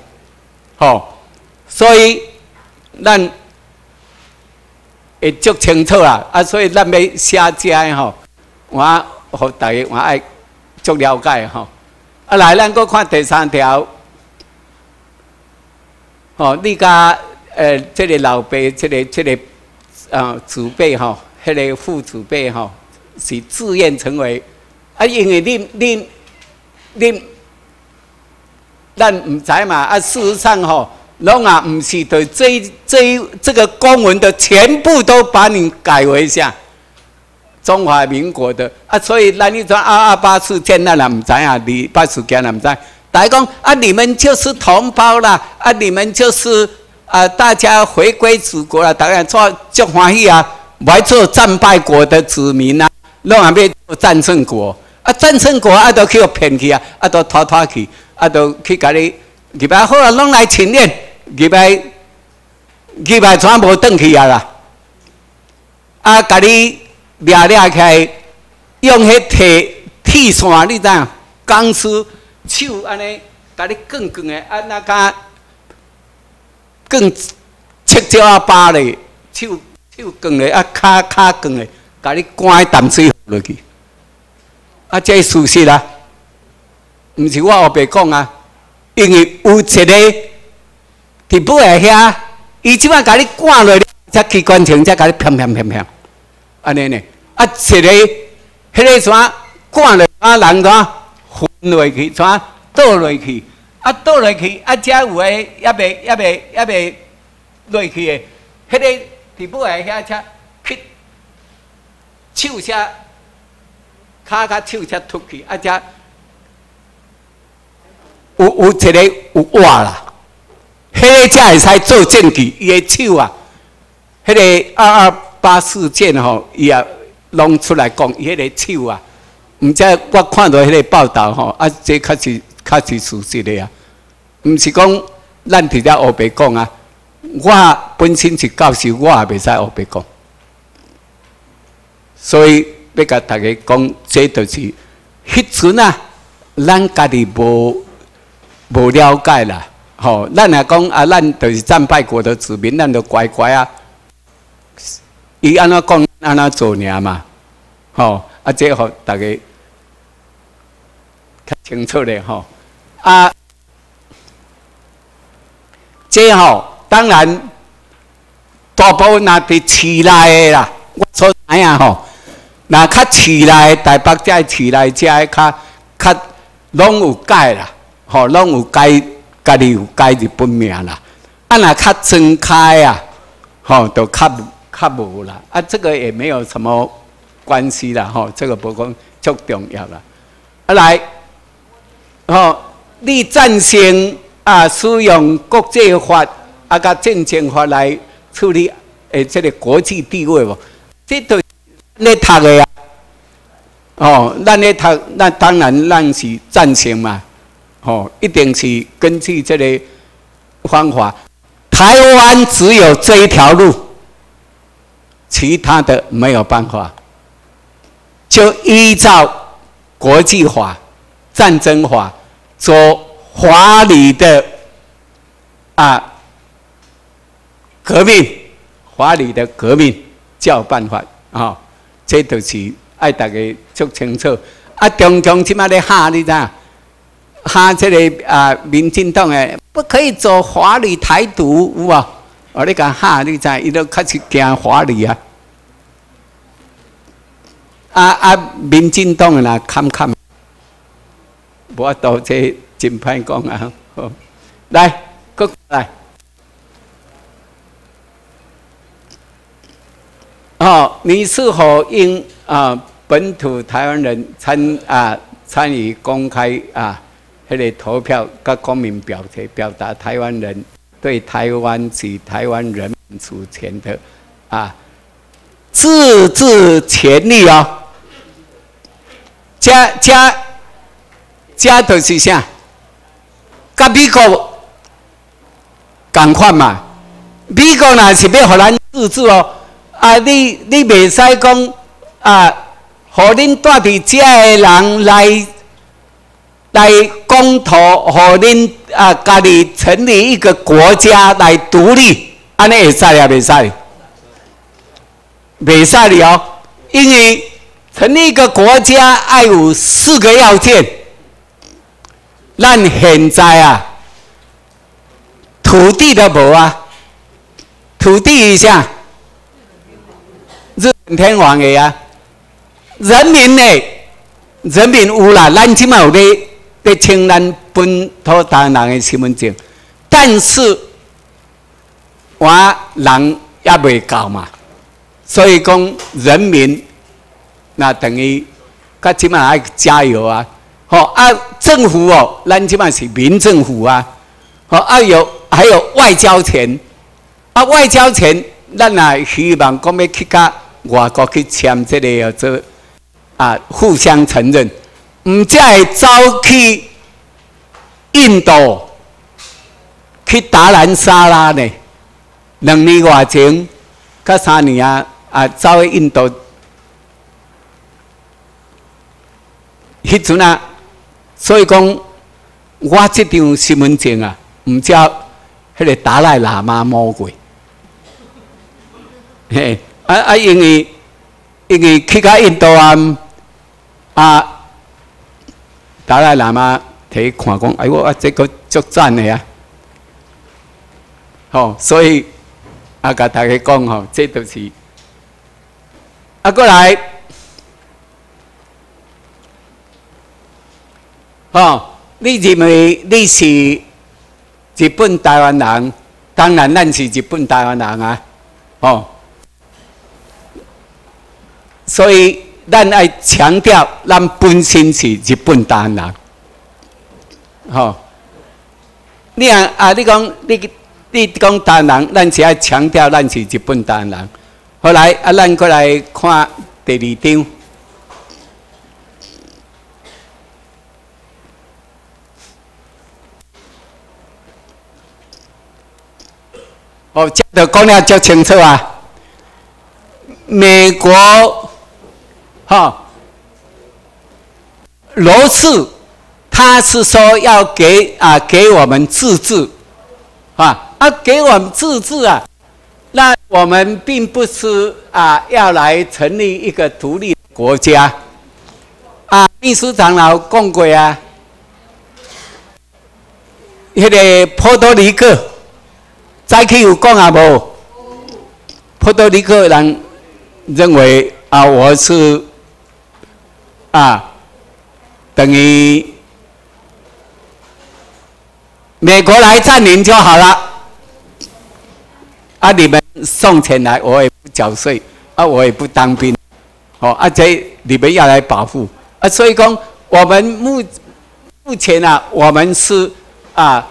吼！所以咱。会足清楚啦，啊，所以咱要写遮吼，我互大家我爱足了解吼。啊，来，咱搁看第三条，吼，你甲呃，这个老爸，这个这个呃祖辈吼，迄个父祖辈吼，是自愿成为啊，因为恁恁恁，咱毋知嘛，啊，事实上吼。拢啊，唔是对这这这个公文的全部都把你改为下中华民国的啊，所以那你说二二八事件那人唔知啊，你八事件人唔知，大家讲啊，你们就是同胞啦，啊，你们就是啊，大家回归祖国了，当然做就欢喜啊，不做战败国的子民啊，拢啊要做战胜国啊，战胜国啊都去互骗去啊，啊都拖拖去，啊都去甲你，你把好啊，拢来请愿。几百几百全部转去啊啦！啊，甲你掠掠起，用迄铁铁线，你知影？钢丝手安尼，甲你卷卷的，啊那个卷七招啊八咧，手手卷的，啊骹骹卷的，甲你关淡水落去。啊，这事实啊，毋是我后白讲啊，因为有一个。伫尾下遐，伊即摆甲你赶落，才去关枪才甲你砰砰砰砰，安尼呢？啊，一个迄个啥，赶落啊人怎昏落去，怎倒落去？啊，倒落去，啊，遮有诶，也未也未也未落去诶，迄个地步诶，遐才去手下骹甲手下突去，啊，遮有有一个有活啦，迄个才会使做证据，伊诶手啊，迄个二二八事件吼，伊也拢出来讲，伊迄个手啊，毋知我看到迄个报道吼，啊，这确实。确实事实的啊，毋是讲咱伫遮黑白讲啊。我本身是教授，我也袂使黑白讲。所以要甲大家讲，这就是迄阵啊，咱家己无无了解啦。吼，咱也讲啊，咱就是战败国的子民，咱就乖乖啊。伊安怎讲，安怎做尔嘛。吼，啊，这吼大家较清楚咧，吼。啊，这吼当然大部分那伫市内的啦，我所知影吼，那较市内台北遮市内遮较较拢有改啦，吼拢有改家己有改日本名啦。啊，那较睁开啊，吼都较较无啦。啊，这个也没有什么关系啦，吼，这个不讲足重要啦。啊来，吼。你赞成啊？使用国际法啊，甲战争法来处理诶，这个国际地位无？这都咧读的呀。哦，咱咧读，那当然咱是赞成嘛。哦，一定是根据这个方法。台湾只有这一条路，其他的没有办法。就依照国际法、战争法。做华理的啊革命，华理的革命叫办法啊，这都是爱大家足清楚。啊，中共即马咧吓你知？吓这个啊，民进党诶，不可以做华丽台独，有无？我你讲吓你知？伊都开始惊华丽啊！啊啊，民进党诶啦，看看。我到这真歹讲啊！好，来，过来。哦，你是否应啊本土台湾人参啊参与公开啊迄个投票，甲公民表态，表达台湾人对台湾及台湾人民主权的啊自治权利哦？加加。这都是啥？甲美国共款嘛？美国若是要互咱自治哦，啊，你你袂使讲啊，互恁住伫遮的人来来公投，互恁啊家己成立一个国家来独立，安尼会使啊袂使，袂使的哦。因为成立一个国家爱有四个要件。咱现在啊，土地都无啊，土地一下，日本天皇的啊，人民呢，人民有啦，咱起码有咧咧签咱本土台湾人的身份证，但是我人也未够嘛，所以讲人民那等于，他起码要加油啊。好啊，政府哦，咱起码是民政府啊。好啊，有还有外交权啊，外交权，咱也希望讲要去甲外国去签这个叫做啊，互相承认，唔再走去印度去达兰萨拉呢？两年外前，甲三年啊啊，走去印度，迄阵啊。所以讲，我这张身份证啊，唔叫迄个达赖喇嘛摸过。嘿，啊啊，因为因为去到印度啊，啊，达赖喇嘛睇看讲，哎，我啊这个足赞的啊。好，所以啊，甲大家讲吼，这都是啊，过来，哦，你认为你是日本台湾人？当然，咱是日本台湾人啊，哦，所以咱爱强调，咱本身是日本台湾人，吼。你啊啊，你讲你你讲台湾人，咱是爱强调咱是日本台湾人。后来啊，咱过来看第二张。哦，这都讲了足清楚啊！美国，哈，罗斯，他是说要给啊给我们自治，啊啊给我们自治啊，那我们并不是啊要来成立一个独立国家，啊秘书长老讲过啊，那个波多黎各。再去有讲啊无？波多黎各人认为啊，我是啊，等于美国来占领就好了。啊，你们送钱来，我也不缴税，啊，我也不当兵，哦，而且你们要来保护，啊，所以讲我们目目前啊，我们是啊。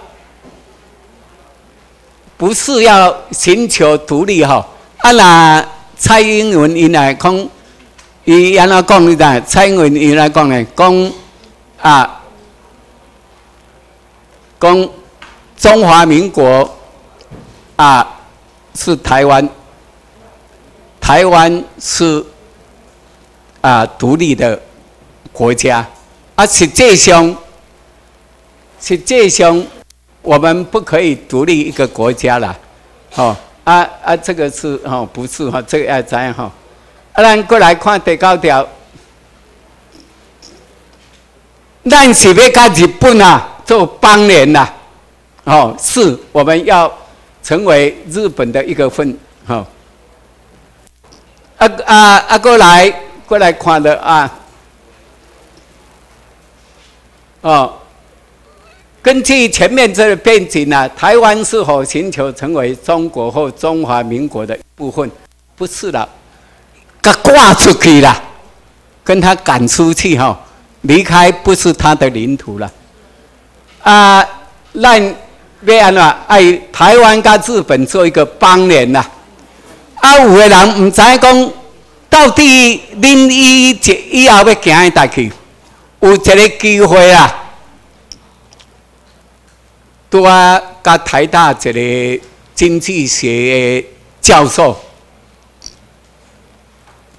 不是要寻求独立哈，啊那蔡英文伊来讲，伊安怎讲呢？蔡英文伊来讲呢，讲啊，讲中华民国啊是台湾，台湾是啊独立的国家，啊实际上，实际上。我们不可以独立一个国家了，哦啊啊，这个是哦，不是哈，这个要怎样哈？啊，咱过来看第九条，咱是要跟日本啊做邦联呐，哦，是我们要成为日本的一个份，哈。啊啊啊，过来过来看的啊，哦。根据前面这个背景呢，台湾是否寻求成为中国或中华民国的一部分？不是的，他挂出去了，跟他赶出去哈，离开不是他的领土了。啊，让别安怎爱台湾跟日本做一个邦联呐。啊，有的人唔知讲到底恁以以后要行喺大去，有一个机会啊。拄啊，甲台大一个经济学教授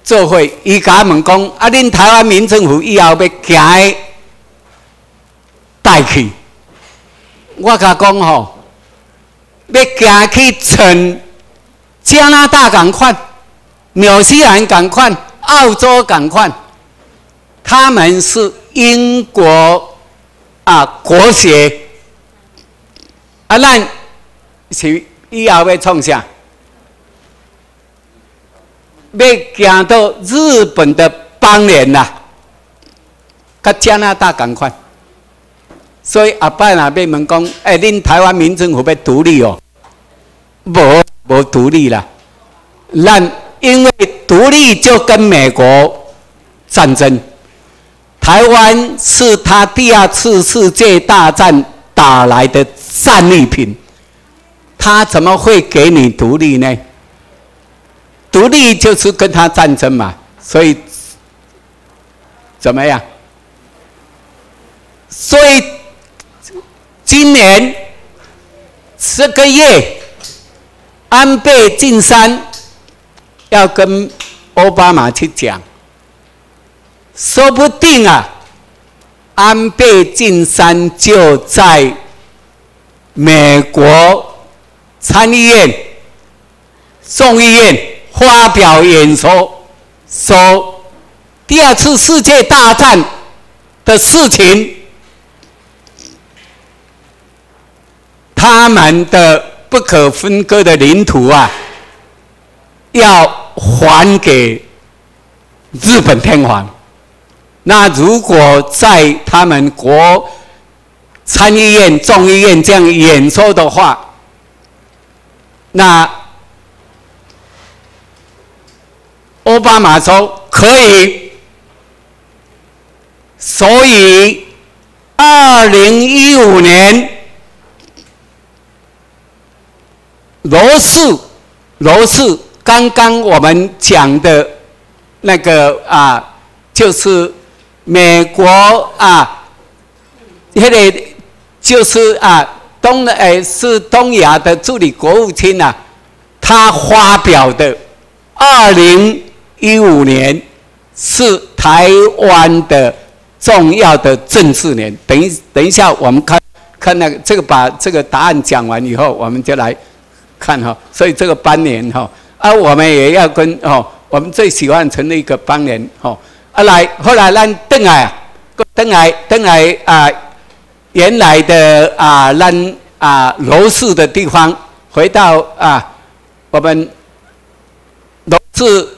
做会，伊甲问讲：啊，恁台湾民政府以后要行带去？我甲讲吼，要行去像加拿大港款、纽西兰港款、澳洲港款，他们是英国啊国学。啊，咱是以后要创啥？要行到日本的邦联呐，甲加拿大共款。所以阿伯那边问讲，哎，恁台湾民政府要独立哦？无无独立啦，咱因为独立就跟美国战争，台湾是他第二次世界大战打来的。战利品，他怎么会给你独立呢？独立就是跟他战争嘛，所以怎么样？所以今年这个月，安倍晋三要跟奥巴马去讲，说不定啊，安倍晋三就在。美国参议院、众议院发表演说，说第二次世界大战的事情，他们的不可分割的领土啊，要还给日本天皇。那如果在他们国参议院、众议院这样演说的话，那奥巴马说可以，所以二零一五年罗氏罗氏刚刚我们讲的那个啊，就是美国啊，那个就是啊，东诶是东亚的助理国务卿呐，他发表的二零一五年是台湾的重要的政治年。等一等一下，我们看看那个这个把这个答案讲完以后，我们就来看哈。所以这个班年哈，啊，我们也要跟哦，我们最喜欢成立一个班年哈。啊来，后来让邓来，邓来，邓来啊，原来的啊，让啊楼市的地方回到啊，我们楼市。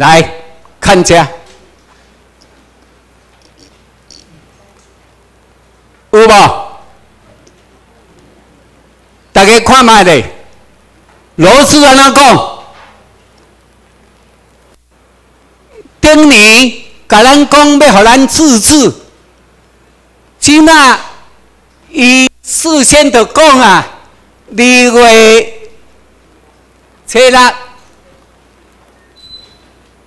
来看家，有无？大家看卖的，罗斯安怎讲？顶年甲咱讲要互咱自治，即那伊事先就讲啊，二月初六。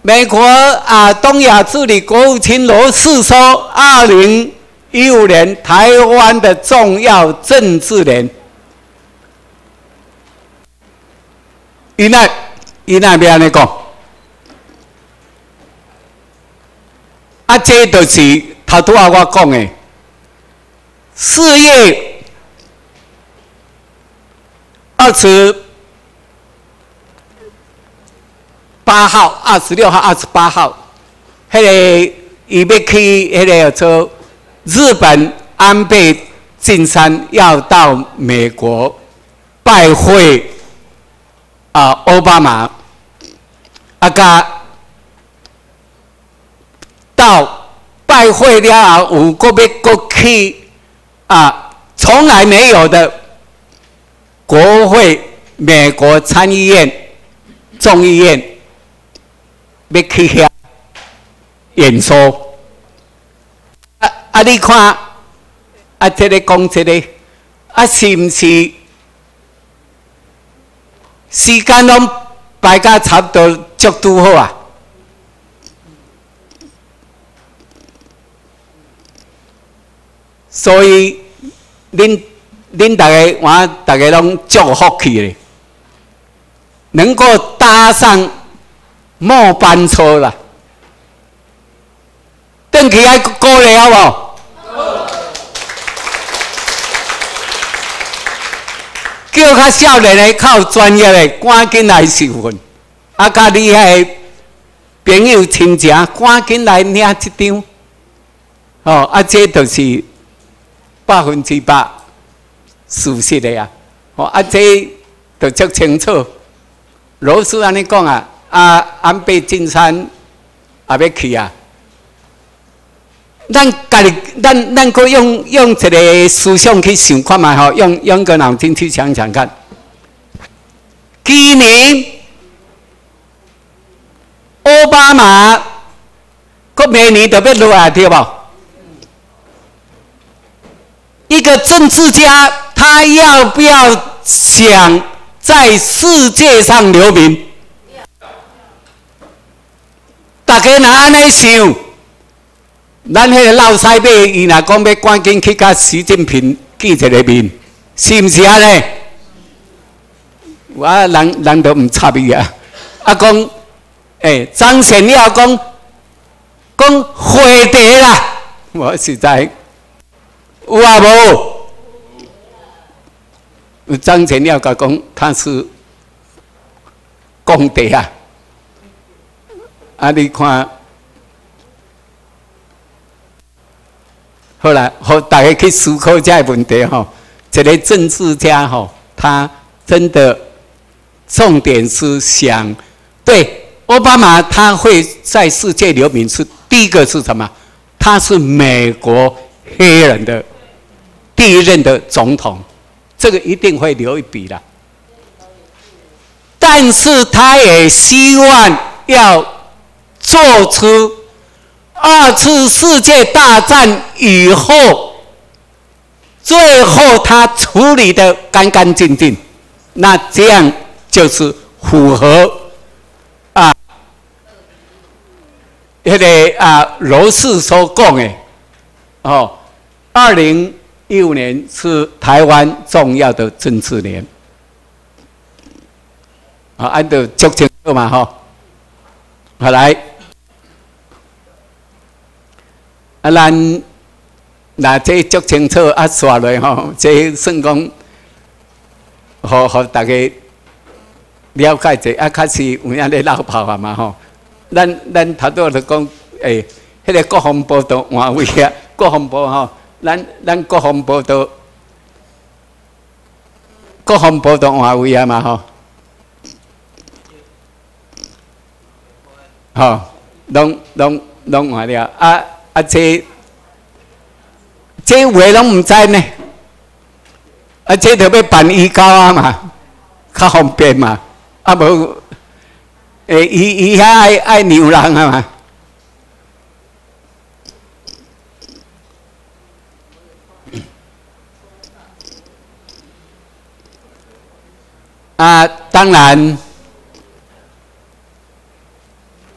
美国啊，东亚治理国务卿罗斯说，二零一五年台湾的重要政治年。伊那伊那边安尼讲，啊，这就是他拄啊我讲的，四月二十。八号、二十六号、二十八号，迄个伊要去迄个做日本安倍晋三要到美国拜会啊，奥巴马，啊甲到拜会了后，有个要过去啊，从来没有的国会、美国参议院、众议院。要去遐演说，啊啊！你看，啊，这个讲这个，啊，是毋是时间拢排甲差不多足拄好啊？所以，恁恁大家，我大家拢祝福去咧，能够搭上。末班车啦，登起来鼓励好无？叫较少年的、较专业的，赶紧来受训。啊，较厉害的朋友亲戚，赶紧来领一张。哦，啊，这就是百分之百事实的呀。哦，啊，这都足清楚。老师安尼讲啊。啊，安倍晋三也要去啊！咱家己，咱咱可用用一个思想去想看嘛吼，用用个脑筋去想想看。今年奥巴马，过明年特别落来对不？一个政治家，他要不要想在世界上留名？大家若安尼想，咱迄个老师辈伊若讲要赶紧去甲习近平见一个面，是毋是安尼？我人人都毋插伊啊！啊讲，诶，张贤耀讲讲回答啦，我实在有啊无？张贤耀甲讲他是功德啊！啊，你看，好啦，好，大家去思考这个问题吼、哦。一个政治家吼、哦，他真的重点是想，对奥巴马他会在世界留名是第一个是什么？他是美国黑人的第一任的总统，这个一定会留一笔的。但是他也希望要做出二次世界大战以后。最后他处理的干干净净，那这样就是符合啊，那个啊罗氏所讲的哦，二零一五年是台湾重要的政治年，啊，按照足清楚嘛哈，好来，啊咱。那这足清楚啊，刷落吼，这算讲，好好大家了解者啊，开始有影咧老跑啊嘛吼。咱咱头拄就讲，诶，迄个国防部都换位啊，国防部吼，咱咱国防部都国防部都换位啊嘛吼。吼，拢拢拢换了啊啊这。这话拢毋知呢，啊，这特别办移交啊嘛，较方便嘛，啊无，诶，伊伊遐爱爱牛人啊嘛，啊，当然，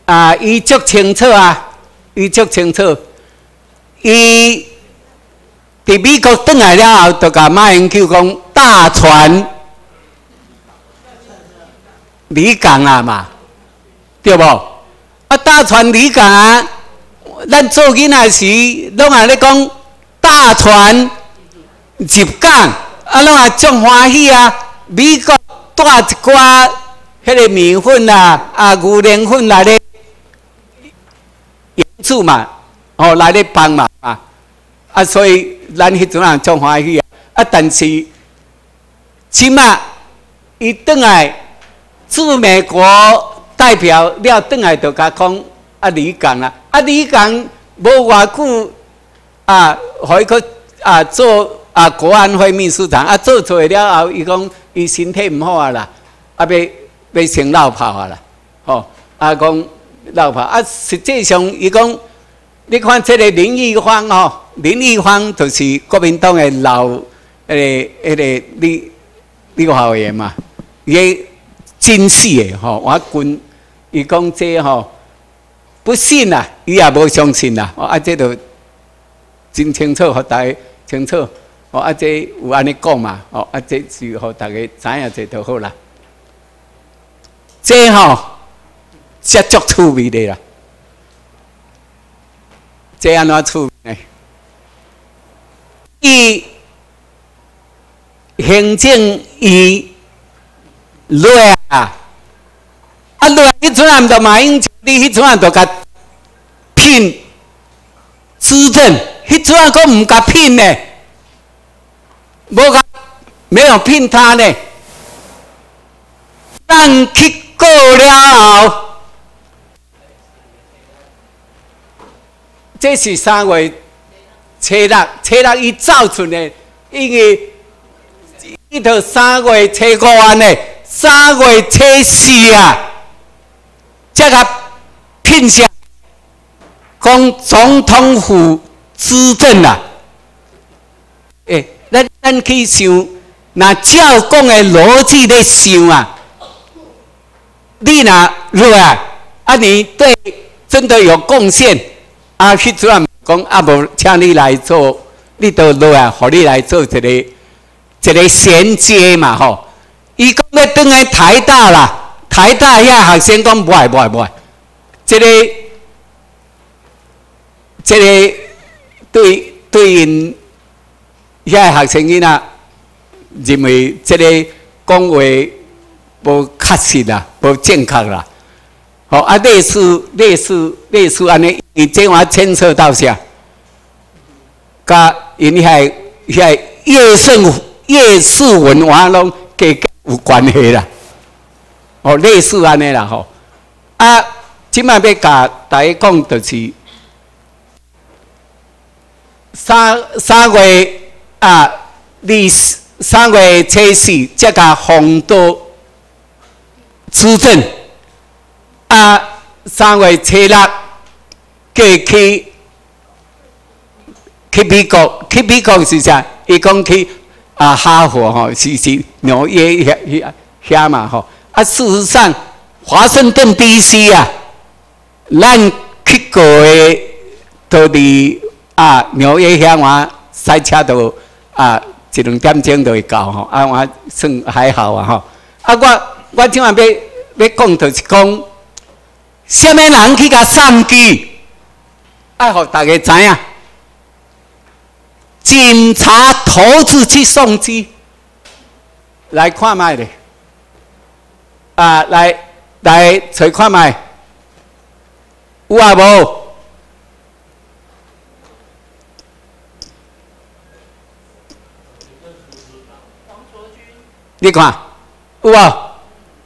啊，伊足清楚啊，伊足清楚，伊。伫美国转来了后，就甲马英九讲大船离港啊嘛，对无？啊，大船离港啊，咱做囡仔时拢爱咧讲大船入港，啊，拢也足欢喜啊！美国带一寡迄个面粉啊、啊牛奶粉来咧援助嘛，哦，来咧帮嘛啊，啊，所以。咱迄阵人足欢喜啊！啊，但是起码伊转来驻美国代表了，转来就甲讲啊，离港啊，啊，李刚无偌久啊，互伊去啊做啊国安会秘书长啊，做做了后，伊讲伊身体毋好啊啦，啊，要要先闹跑啊啦，吼，啊讲闹跑啊，实际上伊讲。你看这个林玉芳哦，林玉芳就是国民党的老迄个迄个立立法委员嘛，伊真死的吼，我军伊讲这吼不信啊，伊也无相信啦，啊这都真清楚，互大家清楚，哦啊这有安尼讲嘛，哦啊这就互大家知影这就好啦，这吼是足趣味的啦。这样怎处呢？伊行政伊累啊，啊累！迄阵啊，毋着马英九，你迄阵啊，着甲聘资政，迄阵啊，佫毋甲聘呢，无甲没有聘他呢，但去过了后。这是三月初六，初六伊造出的，因为伊头三月初五安的，三月初四啊，才甲聘下，讲总统府资政啊。诶，咱咱去想，那照讲的逻辑咧想啊，你若入来，啊，你对真的有贡献。啊，去主任讲啊，无请你来做，你都落来，互你来做一个一个衔接嘛，吼。伊讲要转来台大啦，台大遐学生讲不爱不爱不爱，这个这个对对因遐学生囡仔认为这个讲话无确实啦，无正确啦。好啊，类似类似类似安尼，你这话牵扯到啥？甲因遐遐叶圣叶世文话拢加有关系啦。哦，类似安尼啦吼。啊，即摆要甲大家讲，就是三三月啊，二三月初四，则甲红都资政啊，三月初六，过去去美国，去美国是啥？伊讲去啊，哈佛吼，是是纽约遐遐遐嘛吼。啊，事实上，华盛顿 D.C. 啊，咱去过的都伫啊纽约遐话塞车都啊一两点钟就会到吼，啊我算还好啊吼。啊我我今晚要要讲就是讲，什么人去甲送机，爱互大家知影，警察投资去送机，来看卖咧。啊，来来找看卖，有啊无？你看。有啊？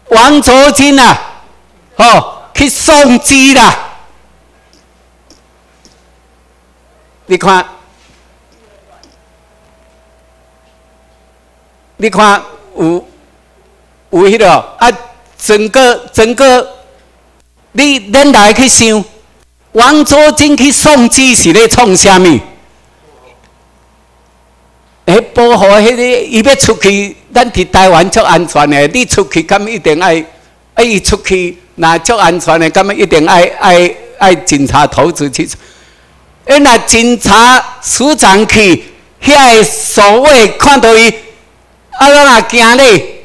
王卓金啊，吼去送机啦！你看，你看有有迄个啊？整个整个，你恁来去想，王祖金去送机是咧创啥物？诶，保护迄个伊要出去，咱伫台湾足安全诶。你出去，敢一定爱爱伊出去，那足安全诶，敢一定爱爱爱警察投资去。诶，那警察署长去，遐个所谓看到伊，啊，咱若惊咧。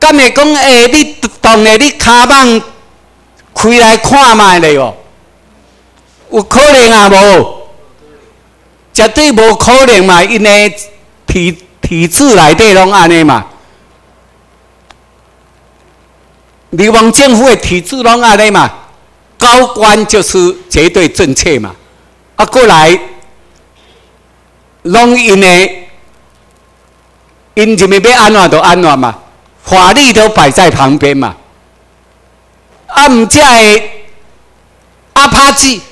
敢会讲诶？你当诶，你骹网开来看卖咧哦？有可能啊？无，绝对无可能嘛！因诶体体制内底拢安尼嘛。流氓政府的体制拢安尼嘛。高官就是绝对正确嘛。啊，过来，拢因诶，因就咪要安怎就安怎嘛。法律都摆在旁边嘛，啊，唔即系阿帕基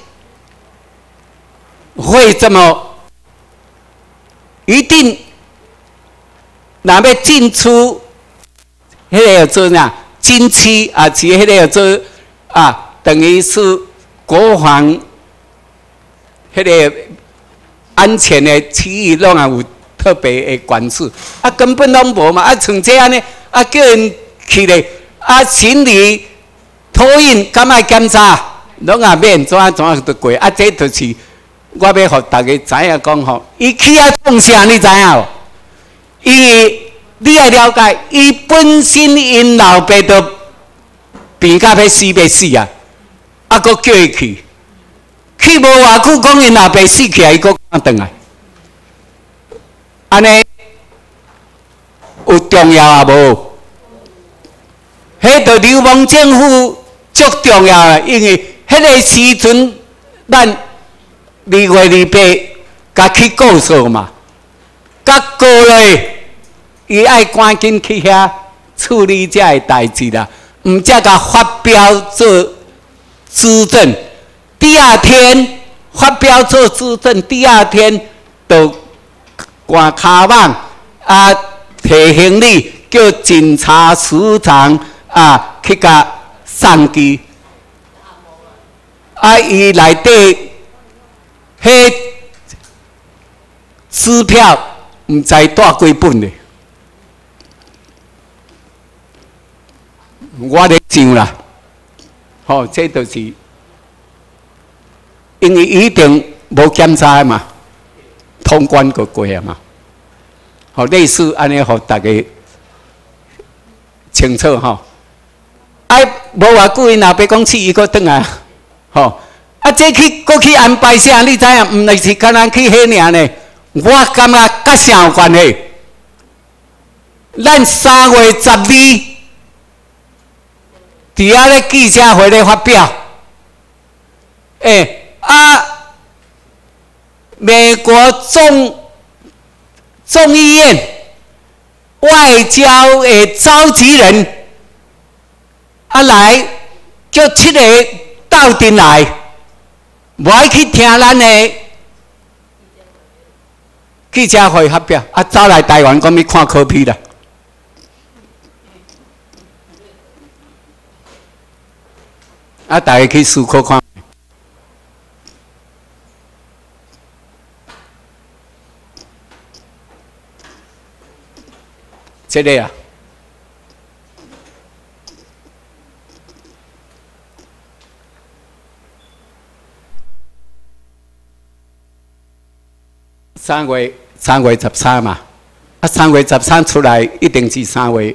会这么一定，那要进出，迄个做啥？近期啊，是迄个做啊，等于是国防迄个安全的区域，拢啊有特别的管制，啊，根本拢无嘛，啊，像这样呢？啊，叫人去嘞，啊，行李托运敢爱检查，拢啊免怎怎啊都过。啊，这就是我要互大家知影讲吼，伊去啊创啥你知影无？伊你要了解，伊本身因老爸都病到要死要死啊，啊，搁叫伊去，去无偌久，讲因老爸死起来，伊搁转来，安尼有重要啊无？迄个流氓政府足重要啊，因为迄个时阵，咱二月二八甲去告诉嘛，甲过咧，伊爱赶紧去遐处理遮个代志啦，毋则甲发表做资证，第二天发表做资证，第二天就赶卡网啊，提行李叫警察署长。啊，去甲送机，啊，伊内底迄支票毋知带几本咧，我咧想啦，吼，这都是因为一定无检查嘛，通关过过啊嘛，好，类似安尼，互大家清楚吼。哎，无偌久，因老爸讲去，伊搁转来，吼！啊，这去过去安排啥？你知影？毋是干那去迄尔呢？我感觉甲啥有关系？咱三月十二，伫遐咧记者会咧发表，诶，啊，美国众众议院外交诶召集人啊来叫七个到阵来，无爱去听咱的记者会发表，啊走来台湾讲要看科比啦。啊，大家去思考看。这个啊，三月三月十三嘛，啊三月十三出来一定是三月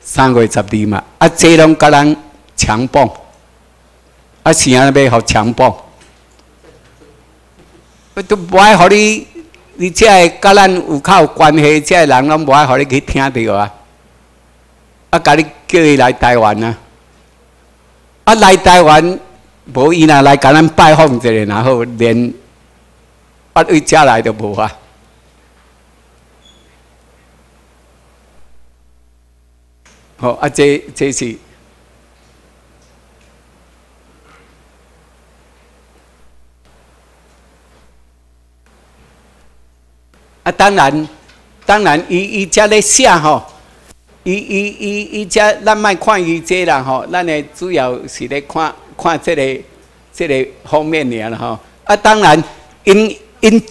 三月十二嘛，啊这拢甲人强绑，啊是安尼要互强绑，都无爱互你。你这甲咱有较有关系，这人拢无爱互你去听到啊！啊，甲你叫伊来台湾啊！啊，来台湾无伊若来甲咱拜访一下，然后连八位家来都无啊！好啊，这这是。啊，当然，当然，伊伊遮咧写吼，伊伊伊伊遮咱莫看伊这啦吼，咱诶主要是咧看看这个这个方面尔啦吼。啊，当然，因因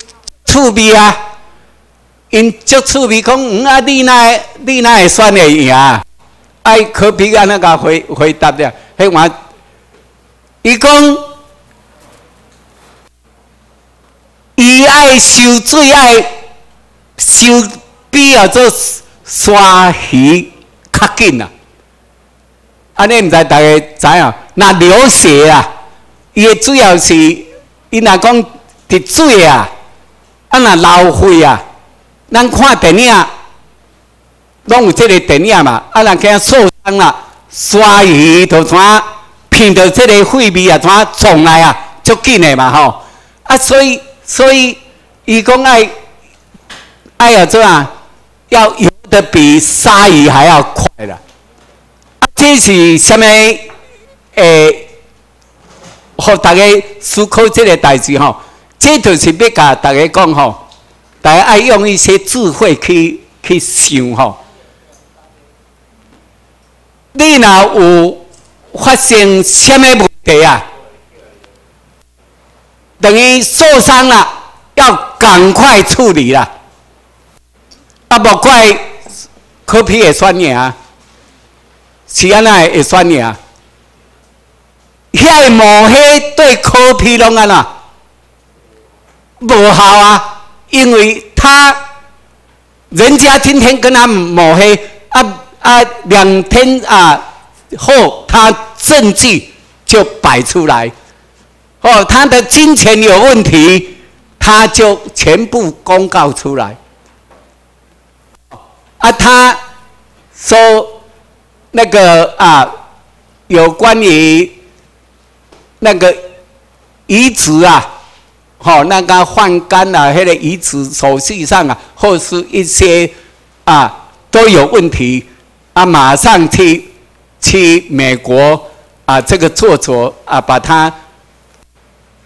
趣味啊，因足趣味讲，嗯啊，你那你那会选会赢？爱可比安那个回回答的，迄话，伊讲，伊爱受水爱。收比啊做沙鱼较紧啊！安尼毋知大家知影？那流血啊，伊诶主要是伊若讲滴水啊，啊若流血啊，咱看电影拢有即个电影嘛，啊若惊受伤啦，鲨鱼就怎闻到即个血味啊，怎撞来啊，足紧诶嘛吼！啊，所以所以伊讲爱。哎呀，这啊，要游得比鲨鱼还要快了。这是什么？诶，和大家思考这个代志吼，这就是要甲大家讲吼，大家爱用一些智慧去去想吼。你若有发生什么问题啊？等于受伤了，要赶快处理了。啊，无怪科皮会选你啊，是安那会选你啊？遐抹黑对科皮拢安那无效啊，因为他人家今天跟他抹黑啊啊，两天啊后他证据就摆出来，哦，他的金钱有问题，他就全部公告出来。啊，他说那个啊，有关于那个移植啊，好，那个换肝啊，那个移植手续上啊，或是一些啊都有问题啊，马上去去美国啊，这个做做啊，把他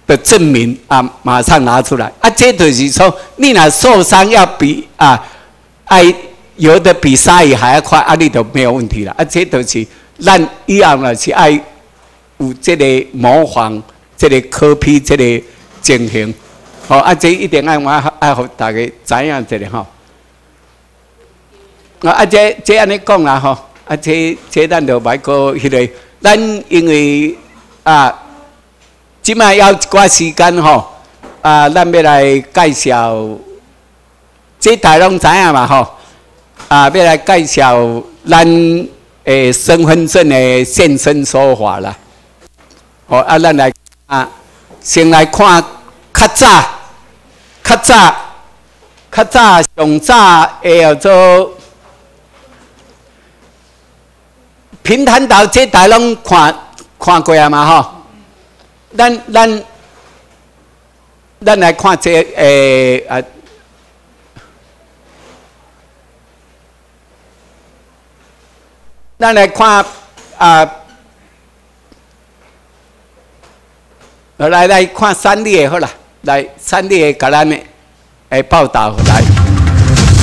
的证明啊马上拿出来啊，这就是说，你那受伤要比啊爱。游的比鲨鱼还要快，啊，你都没有问题了。啊，这都是咱以后呢，是爱有这个模仿、这个 copy、这个进行。好，啊，这一定爱我爱好大家知影这个吼。啊，啊，这这安尼讲啦吼，啊，这这咱就买个迄个，咱因为啊，即卖要一寡时间吼，啊，咱要来介绍，这大拢知影嘛吼。啊，要来介绍咱诶身份证诶现身说法啦。好，啊，咱来啊，先来看较早、较早、较早上早诶叫做平潭岛这台拢看看过啊嘛吼。咱咱咱来看这诶啊，咱来看啊，来来看三立好了，来三立甲咱诶报道来。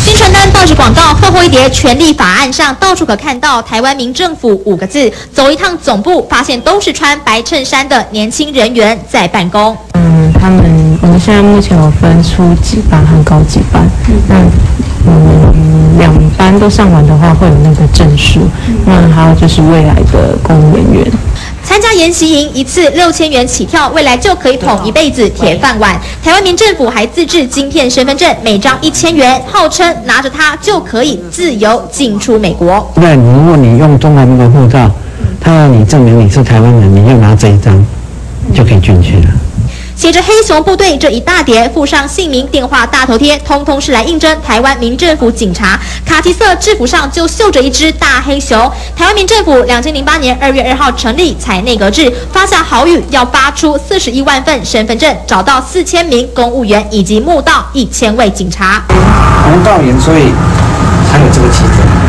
宣传单、报纸广告厚厚一叠，权力法案上到处可看到“台湾民政府”五个字。走一趟总部，发现都是穿白衬衫的年轻人员在办公。嗯，他们我们现在目前有分初级班和高级班。那嗯，两班都上完的话，会有那个证书。那还有就是未来的公务人员。参加研习营一次六千元起跳，未来就可以捧一辈子铁饭碗。台湾民政府还自制晶片身份证，每张一千元，号称拿着它就可以自由进出美国。那如果你用中华民国护照，他要你证明你是台湾人，你就拿这一张就可以进去了。写着“黑熊部队”这一大叠，附上姓名、电话、大头贴，通通是来应征台湾民政府警察。卡其色制服上就绣着一只大黑熊。台湾民政府两千零八年二月二号成立，采内阁制，发下豪语，要发出四十一万份身份证，找到四千名公务员，以及募到一千位警察。红道员，所以才有这个旗帜。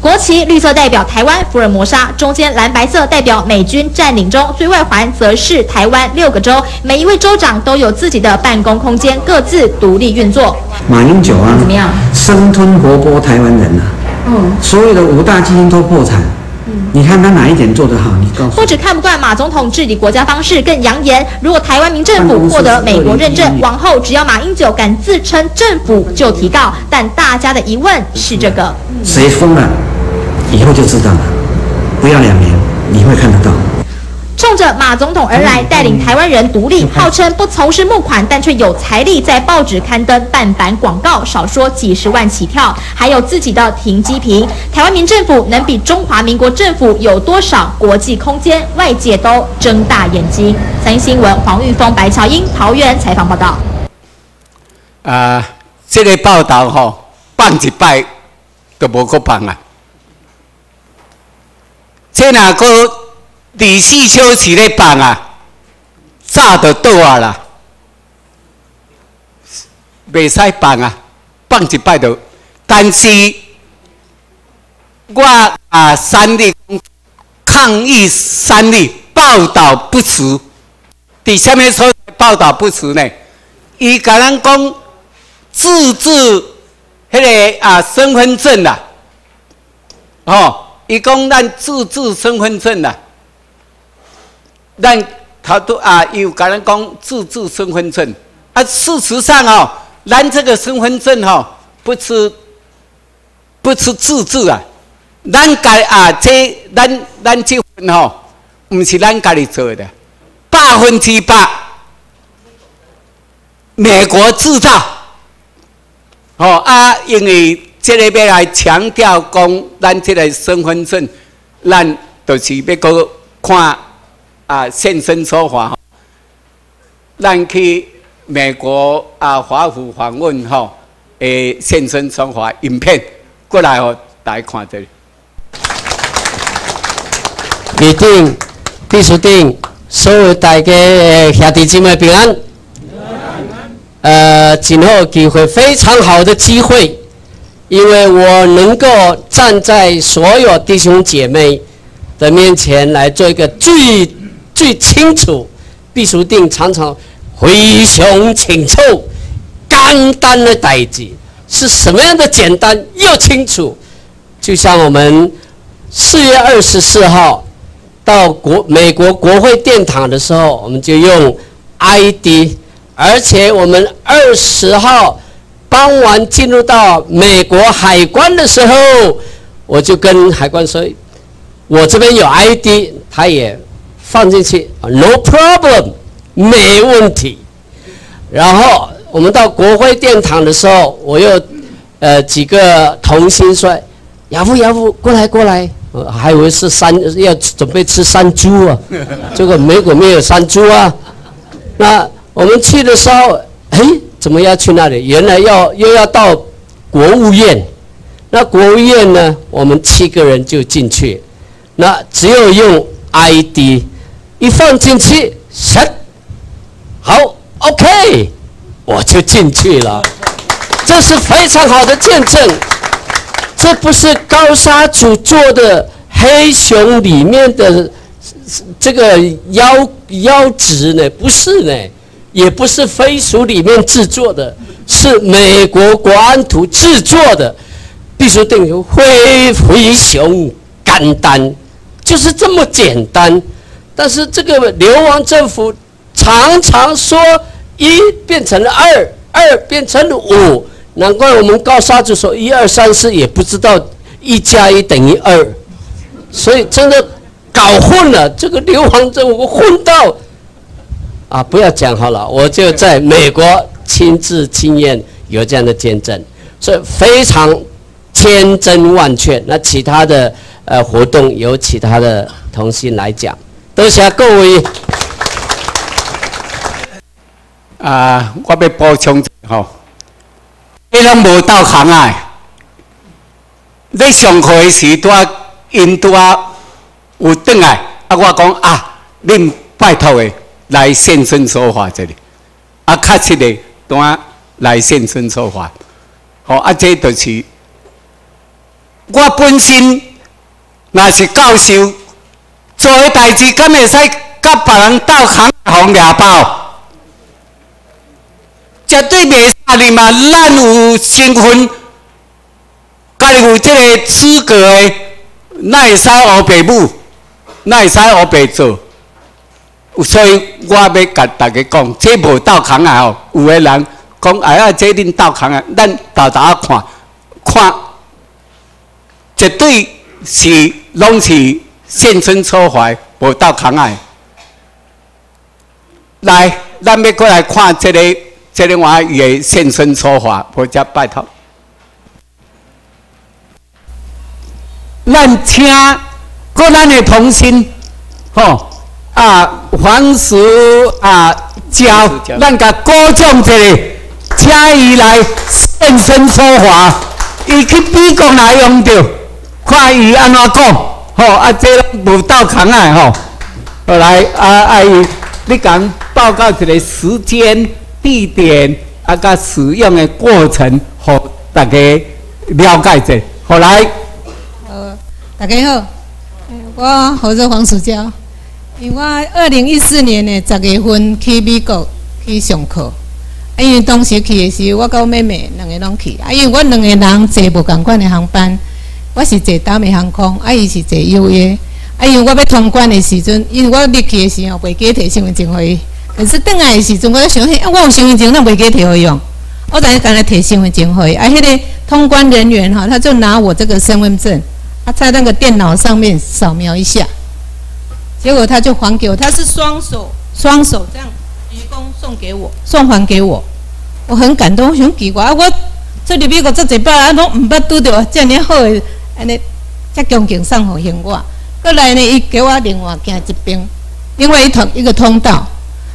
国旗绿色代表台湾福尔摩沙，中间蓝白色代表美军占领中，最外环则是台湾六个州，每一位州长都有自己的办公空间，各自独立运作。马英九啊，怎么样？生吞活剥台湾人啊、嗯，所有的五大基金都破产。你看他哪一点做得好？你告诉我。不止看不惯马总统治理国家方式，更扬言，如果台湾民政府获得美国认证，往后只要马英九敢自称政府就提告。但大家的疑问是这个。谁疯了，以后就知道了。不要两年，你会看得到。冲着马总统而来，带领台湾人独立，号称不从事募款，但却有财力在报纸刊登半版广告，少说几十万起跳，还有自己的停机坪。台湾民政府能比中华民国政府有多少国际空间？外界都睁大眼睛。三新闻黄玉峰、白乔英桃园采访报道。啊，这个报道吼，放一摆都无够放啊！这哪个二四小时咧放啊，早就倒啊啦，袂使放啊，放一摆就。但是我啊，三立抗议三立报道不实，伫什么所报道不实呢？伊甲咱讲自制迄个啊身份证啦，哦，伊讲咱自制身份证啦，咱头都啊，伊有甲咱讲自制身份证，啊，事实上哦，咱这个身份证吼，不是不是自制啊，咱家啊，这咱咱这份吼，毋是咱家己做的，百分之百美国制造。哦啊，因为这个要来强调讲，咱这个身份证，咱就是要个看啊现身说法吼，咱去美国啊华府访问吼，诶现身说法影片过来哦，大家看这里。一定必须定，所有大家的兄弟姊妹平安。呃，今后机会非常好的机会，因为我能够站在所有弟兄姐妹的面前来做一个最最清楚，必须定常常回胸请凑，简单的代志是什么样的简单又清楚，就像我们四月二十四号到国美国国会殿堂的时候，我们就用 ID。而且我们二十号傍晚进入到美国海关的时候，我就跟海关说：“我这边有 ID，他也放进去，no problem，没问题。”然后我们到国会殿堂的时候，我又呃几个童心说：“亚父亚父，过来过来。”我还以为是山要准备吃山猪啊，结果美国没有山猪啊，那。我们去的时候，哎，怎么要去那里？原来要又要到国务院。那国务院呢？我们七个人就进去。那只有用 ID，一放进去神好，OK，我就进去了。这是非常好的见证。这不是高沙组做的黑熊里面的这个腰腰子呢？不是呢，也不是飞鼠里面制作的，是美国国安图制作的。必须定有灰灰熊肝丹，就是这么简单。但是这个流亡政府常常说一变成了二，二变成了五，难怪我们高沙就说一二三四也不知道一加一等于二，所以真的搞混了。这个流亡政府混到啊，不要讲好了，我就在美国亲自亲验有这样的见证，所以非常。千真万确。那其他的呃活动由其他的同心来讲，多谢各位。啊，我要补充吼，你拢无到行啊？你上课的时段，因拄啊有转来，啊，我讲啊，恁拜托的来现身说法这里，啊，确实的，单来现身说法，好，啊，这就是。我本身若是教授，做诶代志，敢会使甲别人斗行红掠包？绝对袂使哩嘛！咱有身份，家己有即个资格诶，那会使学爸母？那会使学爸做？所以我要甲大家讲，这无斗行啊！吼，有诶人讲哎呀，这恁斗行啊！咱豆豆看看。绝对是拢是现身说法，无到坑爱。来，咱要过来看这个，这个话也现身说法，我家拜托。咱请过咱的同心，吼啊，黄叔啊，教咱甲歌唱一个，请伊来现身说法，伊去美国来用着。看伊安怎讲，吼啊，这无到坑啊，吼。后来啊，阿姨，你讲报告一个时间、地点啊，甲使用的过程，互大家了解者。后来，呃，大家好，我号做黄淑娇，因为我二零一四年的十月份去美国去上课，因为当时去的时候，我跟我妹妹两个拢去，啊，因为我两个人坐无共款的航班。我是坐达美航空，啊，伊是坐优越，啊，因为我要通关的时阵，因为我入去的时候袂记摕身份证回，可是转来的时阵，我想起，我有身份证，那袂记摕回用，我等下刚来摕身份证回，啊，迄个通关人员哈，他就拿我这个身份证，他在那个电脑上面扫描一下，结果他就还给我，他是双手双手这样鞠躬送给我，送还给我，我很感动，我想奇怪，啊我这里美国这几摆啊，拢毋捌拄着这样好的。安尼，才恭敬送互行我。过来呢，伊给我另外行一边，另外一通一个通道。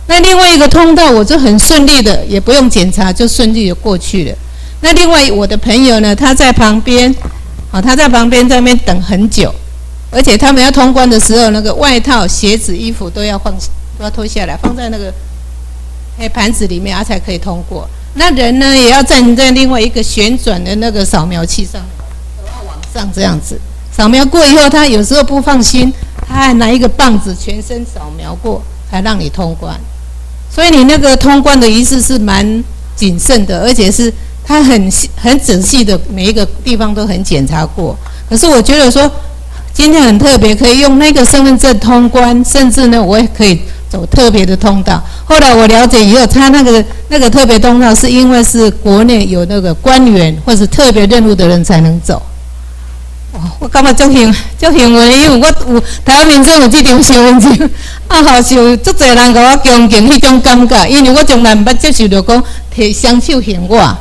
那另外一个通道，我就很顺利的，也不用检查，就顺利的过去了。那另外我的朋友呢，他在旁边，好，他在旁边在那边等很久，而且他们要通关的时候，那个外套、鞋子、衣服都要放，都要脱下来，放在那个黑盘子里面，他才可以通过。那人呢，也要站在另外一个旋转的那个扫描器上。像这样子扫描过以后，他有时候不放心，他还拿一个棒子全身扫描过，才让你通关。所以你那个通关的仪式是蛮谨慎的，而且是他很很仔细的，每一个地方都很检查过。可是我觉得说今天很特别，可以用那个身份证通关，甚至呢，我也可以走特别的通道。后来我了解以后，他那个那个特别通道是因为是国内有那个官员或者特别任务的人才能走。我感觉足幸足幸运，因为我有台湾民众有这张身份证，啊，好像足侪人甲我恭敬迄种感觉，因为我从来毋捌接受着讲摕双手行我，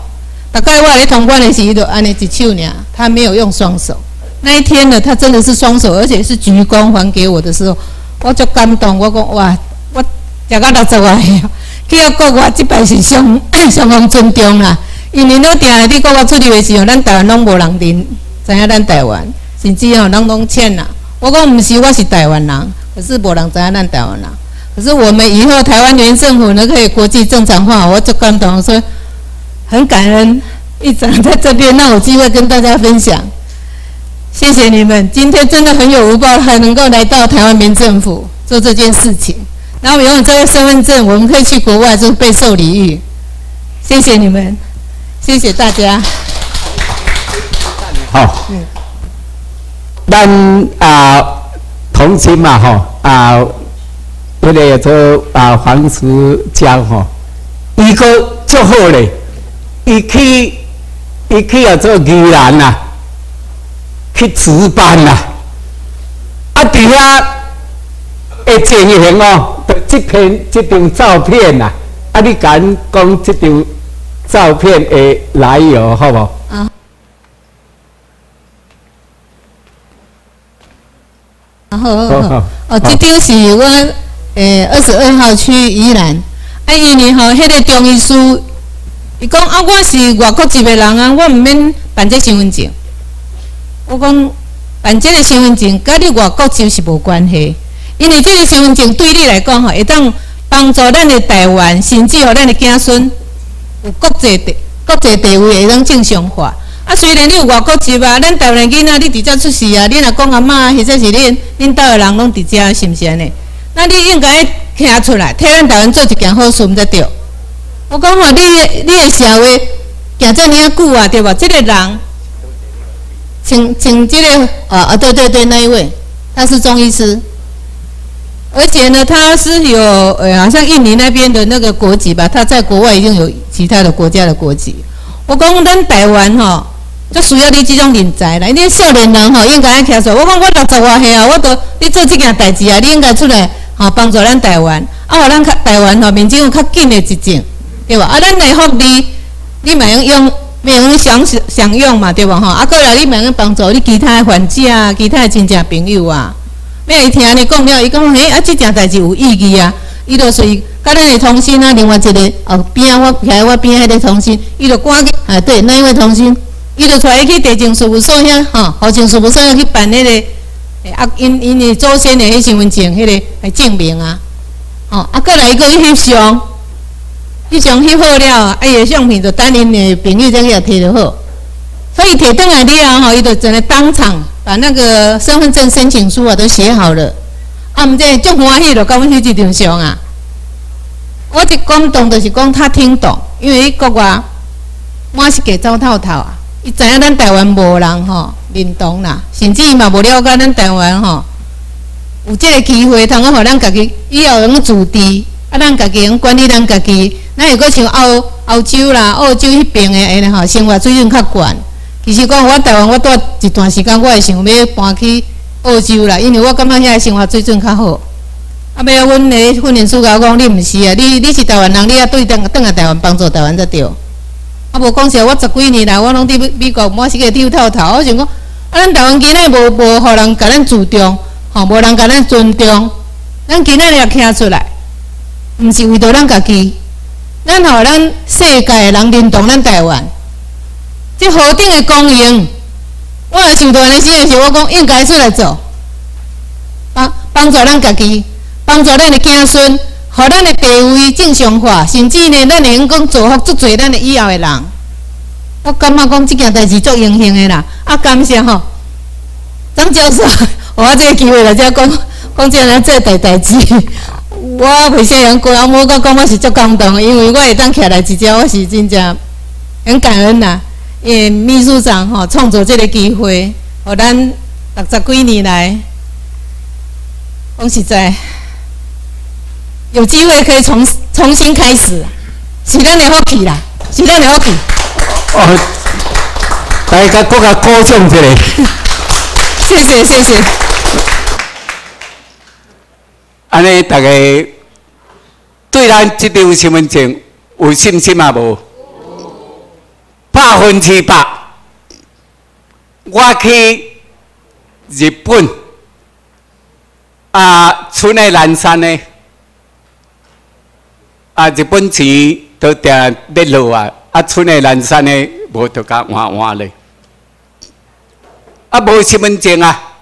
大概我咧通关的时候，就安尼一手尔，他没有用双手。那一天呢，他真的是双手，而且是鞠躬还给我的时候，我就感动。我讲哇，我食到六十岁，去到国外，即摆是相相当尊重啦。因为我定下伫国外出去的时候，咱台湾拢无人认。知影咱台湾，甚至吼人拢欠啦。我讲毋是，我是台湾人，可是无人知影咱台湾人。可是我们以后台湾原政府呢可以国际正常化，我就感动说很感恩一长在这边让我机会跟大家分享，谢谢你们，今天真的很有福报，还能够来到台湾民政府做这件事情。然后拥有这个身份证，我们可以去国外就备受礼遇。谢谢你们，谢谢大家。好，咱啊同心嘛吼啊，为了做啊黄石江吼，伊个足好嘞，伊去伊去要做宜兰呐，去值班呐，啊底下会情形哦。这篇这张照片呐，啊，你敢讲这张照片的来由，好不？啊。好好好。哦，这张是我诶二十二号去宜兰，啊，因为吼，迄个中医师，伊讲啊，我是外国籍的人啊，我毋免办这身份证。我讲办这个身份证，甲你外国籍是无关系。因为这个身份证对你来讲吼，会当帮助咱的台湾，甚至乎咱的子孙有国际地国际地位会当正常化。啊，虽然你有外国籍啊，咱台湾囡仔你直接出世啊，你若讲阿嬷或者是恁恁兜的人拢直接是毋是安尼？那你应该听出来，替咱台湾做一件好事毋才对。我讲吼，你你的社会行这尼啊久啊，对吧？这个人，请请这个啊啊，对对对，那一位，他是中医师。而且呢，他是有呃，好像印尼那边的那个国籍吧，他在国外已经有其他的国家的国籍。我讲咱台湾吼，就需要你这种人才啦。你少年人吼，应该爱听说。我讲我六十外岁啊，我都你做这件代志啊，你应该出来吼，帮助咱台湾，啊，互咱台湾吼，民众较紧的一种，对吧？啊，咱来福利，你咪用用，咪用享享用嘛，对无？吼，啊，过来你咪用帮助你其他的患者啊，其他的亲戚朋友啊。要伊听你讲了，伊讲嘿啊，这件代志有意义啊！伊就随甲咱的同心啊，另外一个哦边啊，我徛我边迄个同心，伊就赶紧啊，对，那一位同心，伊就出来去地政事务所遐，吼，地政事务所遐去办迄个啊，因因的祖先的迄身份证，迄个来证明啊，哦，啊，过来伊个翕相，翕相翕好了，啊，伊的相片就等因的朋友再去摕就好，所以摕倒来了后，伊就真个当场。把那个身份证申请书啊都写好了，啊，毋这足欢喜了，甲阮翕一张相啊。我一感动就是讲他听懂，因为国外满是假走透透啊。伊知影咱台湾无人吼认同啦，甚至伊嘛无了解咱台湾吼有这个机会，通个互咱家己以后用自治，啊，咱家己用管理咱家己。咱如果像澳澳洲啦、澳洲迄边的安尼吼，生活水准较悬。其实讲，我台湾我住一段时间，我会想要搬去澳洲啦，因为我感觉遐个生活水准较好。啊，尾啊，阮个训练师甲我讲，你毋是啊，你你是台湾人，你啊对等等来台湾帮助台湾才对。啊，无讲实，我十几年来，我拢伫美美国，满是个丢透透。我想讲，啊，咱台湾囡仔无无互人甲咱注重，吼，无人甲咱尊重，咱囡仔也听出来，毋是为着咱家己，咱互咱世界人认同咱台湾。这何等的光荣，我来想到安尼时阵是，我讲应该出来做，帮帮助咱家己，帮助咱的子孙，互咱的地位正常化，甚至呢，咱会用讲造福足侪咱的以后的人。我感觉讲这件代志足荣幸的啦，啊，感谢吼，张教授，我这个机会来遮讲讲这样这代代志，我为啥人过啊？我讲讲我是足感动，因为我会当起来直接，我是真正很感恩呐。因秘书长吼创造这个机会，互咱六十几年来，讲实在有机会可以重重新开始，是咱的福气啦，是咱的福气。哦，大家各个鼓掌一下。谢谢谢谢。安尼大家对咱这张身份证有信心啊无？百分之百，我去日本啊，村内南山呢，啊，日本钱都定跌落啊，啊，村内南山呢，无得甲换换咧，啊，无身份证啊，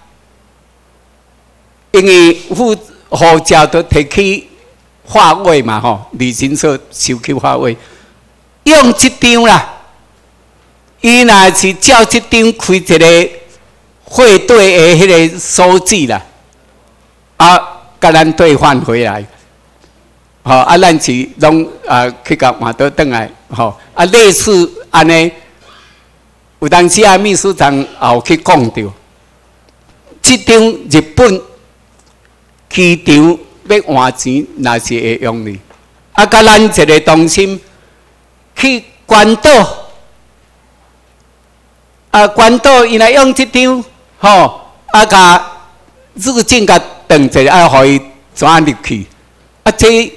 因为护护照都提起话位嘛吼，旅行社收去话位，用这张啦，伊若是照这张开一个汇兑的迄个数字啦，啊，甲咱兑换回来，吼啊，咱是拢啊去甲换倒转来，吼啊，类似安尼，有当时啊，秘书长也有去讲着，这张日本机场。要换钱，那是会用哩。啊，甲咱一个中心去关岛，啊，关岛伊来用这张，吼，啊，甲入境甲登记，啊，互伊转入去。啊，这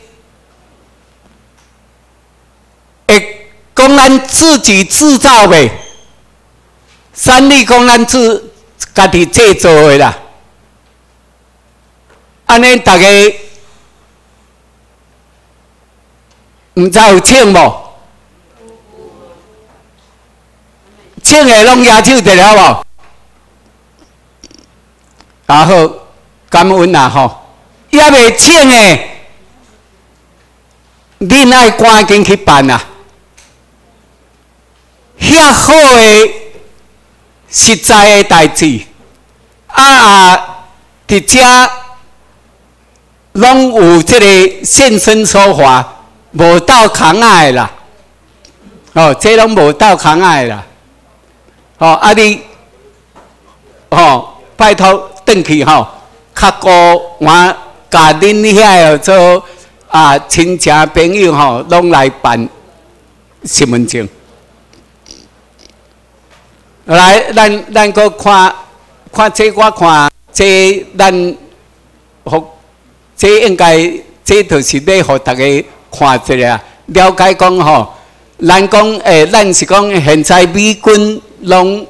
会讲咱自己制造的，三立讲咱自家己制造的啦。安尼，大家毋知有请无？请的拢举手得了无？啊好，感恩啦吼！也未请的，恁爱赶紧去办啊！遐好的实在的代志，啊啊，伫遮。拢有即个现身说法，无到扛爱啦，哦，这拢无到扛爱啦，哦，啊你，哦，拜托转去吼，较高我甲恁遐做啊亲戚朋友吼，拢来办身份证。来，咱咱个看看这，我看这咱好。这应该，这就是要互大家看一下，了解讲吼。咱讲诶，咱是讲现在美军拢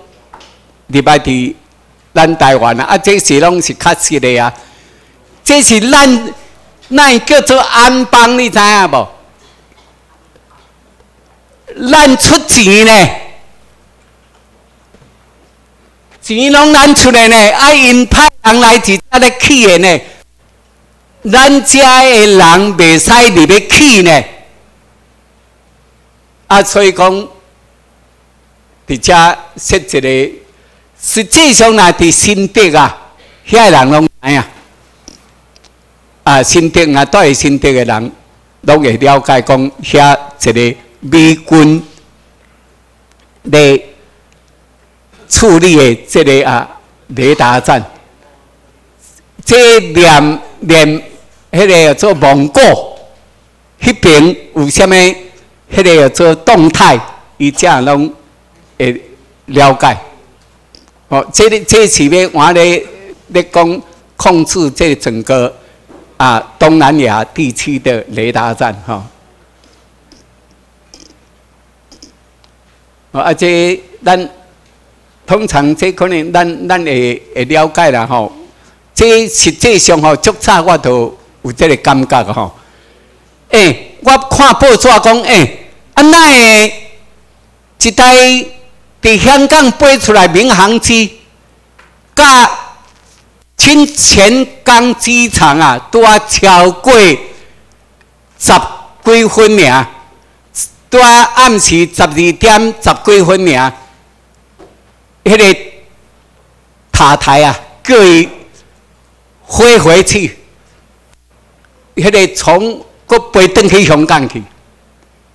礼拜伫咱台湾啊，啊，这是拢是确实的啊。这是咱，咱叫做安邦，你知影无？咱出钱呢，钱拢咱出来呢，啊，因派人来伫遮咧起的呢。咱家的人袂使入要去呢，啊，所以讲，伫遮设一个，实际上啊，伫新德啊，遐人拢知影，啊，新德啊，都系新德的人，拢会了解讲遐一个美军咧处理的这个啊雷达站，这连连。迄个做蒙古，迄边有啥物？迄个做动态，伊这样拢会了解。哦，这里这是要我咧咧讲控制这整个啊东南亚地区的雷达站哈。哦，啊这咱通常这可能咱咱会会了解啦吼。这实际上吼，足差我都。有这个感觉吼，诶，我看报纸讲，诶，啊那个一台伫香港飞出来民航机，甲清泉港机场啊，拄啊超过十几分尔，拄啊暗时十二点十几分尔，迄个塔台啊，叫伊飞回去。迄个从搁飞转去香港去，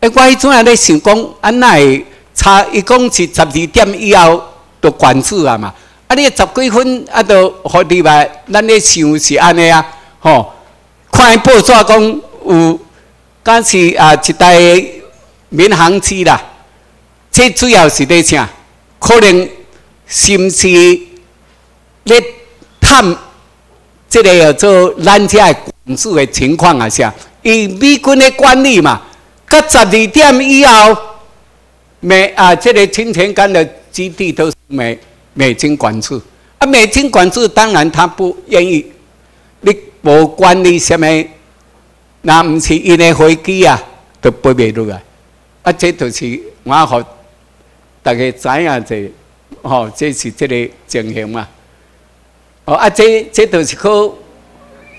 哎，我迄阵啊咧想讲，安那会差？一讲是十二点以后就关止啊嘛。啊，你十几分啊，就互你来，咱咧想是安尼啊，吼。看报纸讲有，敢是啊一台民航机啦。这主要是咧啥？可能是毋是咧探？这个叫做咱遮的管制的情况啊，啥？以美军的管理嘛，到十二点以后，美啊，这个清泉岗的基地都是美美军管制。啊，美军管制当然他不愿意，你无管理什么，那毋是因的飞机啊，都飞袂落来。啊，这就是我好大家知影这，吼，这是这个情形嘛。哦，啊，这这都是靠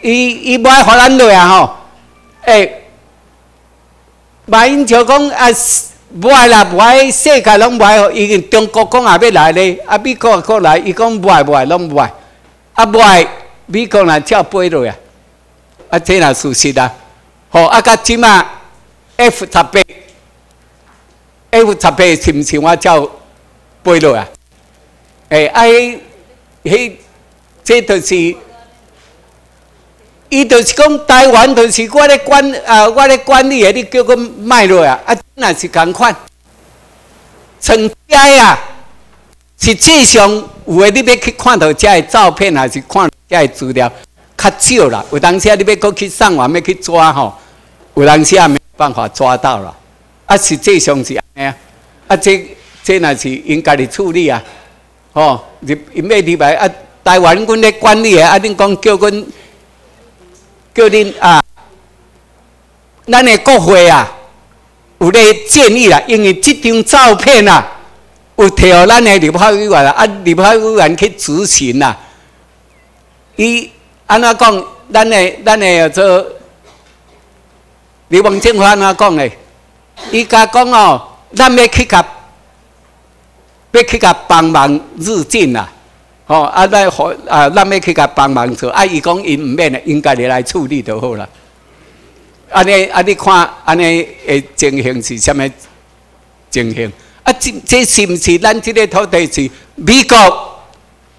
伊伊买互咱落啊吼，诶，马英九讲啊，无爱啦，无爱，世界拢无爱，伊经中国讲也要来咧，啊，美国过来，伊讲无爱无爱，拢无爱，啊无爱，美国来照飞落啊，啊，这若事实啊，好，啊，甲即马 F 十八，F 十八是毋是我照飞落啊？诶，啊，迄，这就是。伊就是讲台湾，就是我咧管啊，我咧管理的，你叫佮卖落啊，啊，那是共款。成家啊，实际上有诶，你要去看到遮的照片，还是看遮的资料，较少啦。有当时啊你要搁去上网，要去抓吼，有当时啊没办法抓到啦。啊，实际上是安尼啊，啊，这这若是应该的处理啊，吼，你因为你来啊，台湾阮咧管理的，啊，恁讲叫阮。叫恁啊，咱的国会啊，有咧建议啦，因为这张照片啊，有摕咱的立法委员啊，立法委员去执行啦。伊安怎讲？咱的咱的做立王政府安怎讲的？伊甲讲哦，咱要去甲，要去甲帮忙入境啦。哦，啊，咱好啊，咱要去甲帮忙做。啊，伊讲伊毋免诶，应该你来处理就好啦。安尼，啊，你看，安尼诶情形是虾米情形？啊，这这是毋是咱即个土地是美国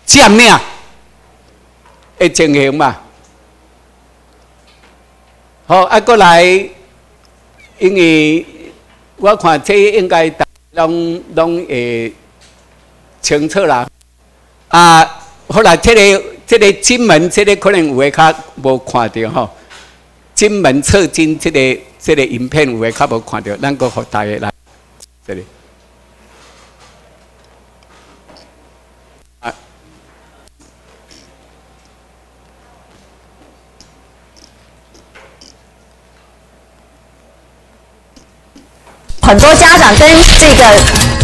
占领诶情形嘛？好，啊，过来，因为我看这应该拢拢会清楚啦。啊，后来这个这个金门，这个可能有诶较无看到吼。金门撤军这个这个影片有诶较无看到，咱个互大家来这里。很多家长跟这个。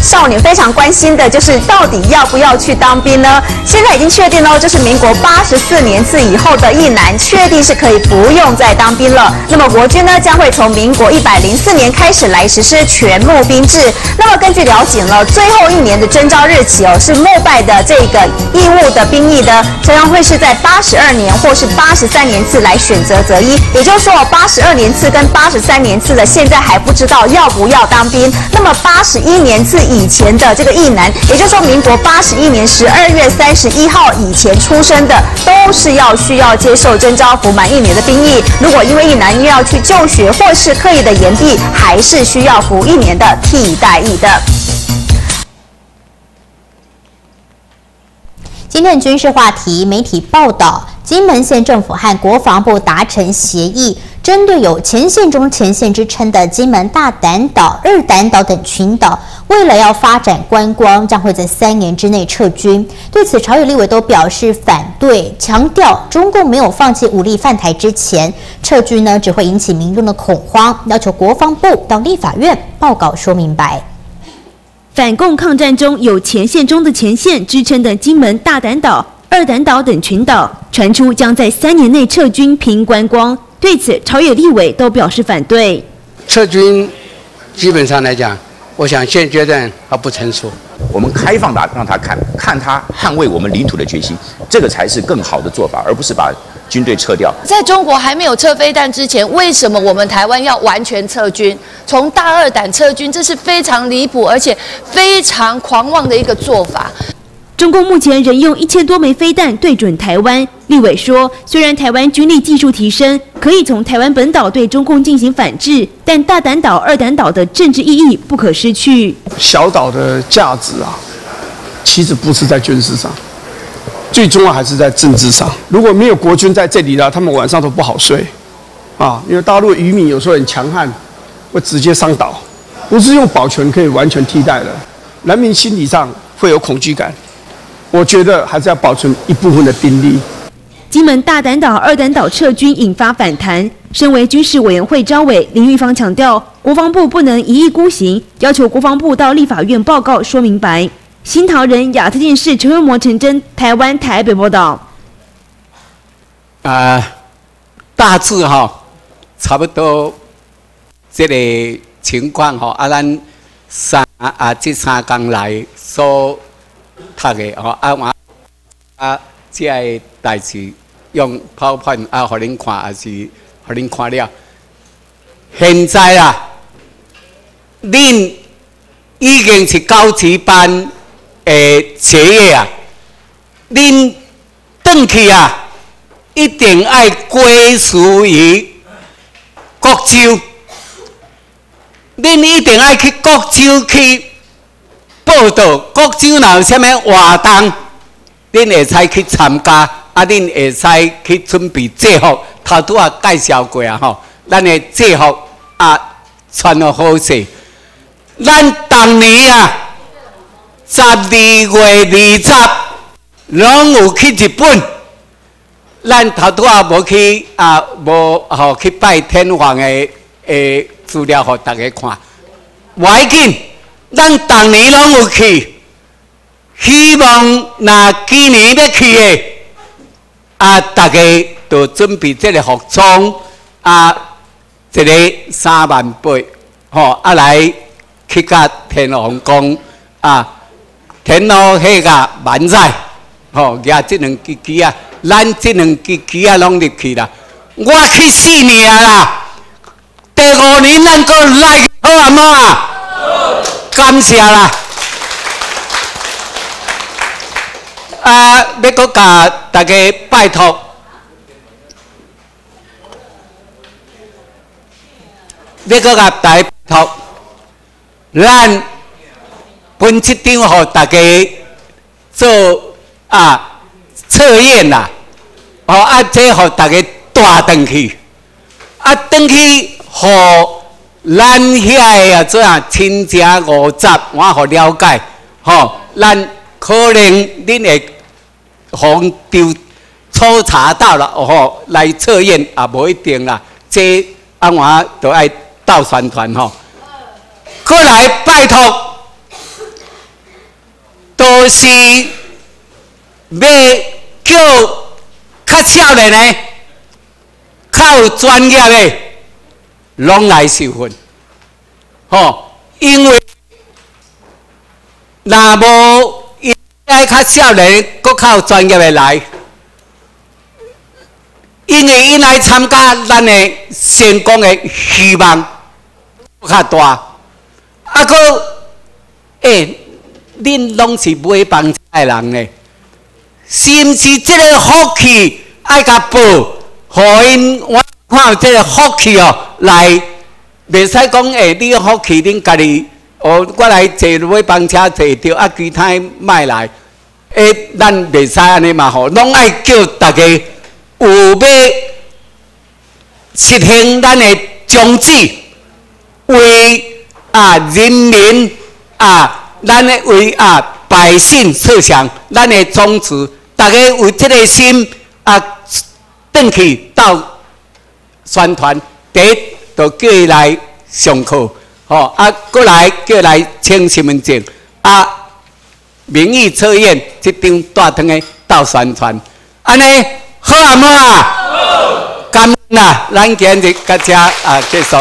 少女非常关心的就是到底要不要去当兵呢？现在已经确定喽，就是民国八十四年次以后的役男，确定是可以不用再当兵了。那么国军呢，将会从民国一百零四年开始来实施全募兵制。那么根据了解了，最后一年的征召日期哦，是末拜的这个义务的兵役呢，将会是在八十二年或是八十三年次来选择择一。也就是说，八十二年次跟八十三年次的现在还不知道要不要当当兵。那么八十一年次。以前的这个役男，也就是说，民国八十一年十二月三十一号以前出生的，都是要需要接受征召服满一年的兵役。如果因为役男又要去就学或是刻意的延毕，还是需要服一年的替代役的。今天的军事话题，媒体报道，金门县政府和国防部达成协议。针对有前线中前线之称的金门大胆岛、二胆岛等群岛，为了要发展观光，将会在三年之内撤军。对此，朝野立委都表示反对，强调中共没有放弃武力犯台之前，撤军呢只会引起民众的恐慌，要求国防部到立法院报告说明白。反共抗战中有前线中的前线支撑的金门大胆岛、二胆岛等群岛，传出将在三年内撤军拼观光。对此，朝野立委都表示反对。撤军，基本上来讲，我想现阶段还不成熟。我们开放他让他看看他捍卫我们领土的决心，这个才是更好的做法，而不是把军队撤掉。在中国还没有撤飞弹之前，为什么我们台湾要完全撤军？从大二胆撤军，这是非常离谱而且非常狂妄的一个做法。中共目前仍用一千多枚飞弹对准台湾。立委说，虽然台湾军力技术提升，可以从台湾本岛对中共进行反制，但大胆岛、二胆岛的政治意义不可失去。小岛的价值啊，其实不是在军事上，最重要还是在政治上。如果没有国军在这里的，他们晚上都不好睡啊，因为大陆渔民有时候很强悍，会直接上岛，不是用保全可以完全替代的，人民心理上会有恐惧感。我觉得还是要保存一部分的兵力。金门大胆岛、二胆岛撤军引发反弹。身为军事委员会招委林玉芳强调，国防部不能一意孤行，要求国防部到立法院报告说明白。新桃人亚特电视陈文模、陈真，台湾台北报道。啊，大致哈，差不多这个情况吼，啊，兰三啊这三刚来所读的吼，啊我啊这个代志用泡盘啊，互恁看，还是互恁看了。现在啊，恁已经是高级班诶企业啊，恁转去啊。一定要归属于各州，恁一定要去各州去报道，各州若有啥物活动，恁会使去参加，啊，恁会使去准备制服，头拄啊介绍过啊吼，咱的制服啊穿得好势，咱当年啊十二月二十，拢有去日本。咱头拄啊无去啊，无吼去拜天皇的诶资料，互大家看。要紧，咱逐年拢有去，希望那今年要去的啊，大家都准备这个服装啊，一个三万八，吼啊来去甲天皇宫啊，天皇迄个万载，吼举即两支旗啊。咱这两支旗啊，拢入去啦。我去四年啦，第五年咱搁来好阿妈啊，感谢啦。啊，要搁甲大家拜托，要搁甲大家拜托，咱分七张互大家做啊。测验啦，哦啊，这互大家带登去，啊，登去互咱遐个啊，怎样亲情五十，我好了解，吼，咱可能恁会互丢抽查到了，哦，来测验也无一定啦，这啊，我都爱到宣传吼，过来拜托，都是要。叫较少年的、较有专业的，拢来受训，吼，因为若无应该较少年、搁较有专业的来，因为因来参加，咱的成功的希望较大。啊，搁，诶，恁拢是买房的人呢？是毋是即个福气爱甲报，互因我看即个福气哦来，袂使讲诶，你福气恁家己哦，我来坐买房车坐着，啊，其他卖来，诶，咱袂使安尼嘛吼，拢爱叫大家有要实行咱的宗旨，为啊人民啊，咱的为啊百姓设想，咱的宗旨。大家有这个心啊，转去到宣传，第一就叫伊来上课，吼啊，过来叫来签身份证，啊，民意测验这张大堂的到宣传，安尼好啊，好啊？好，感恩啊，咱今日到遮啊结束。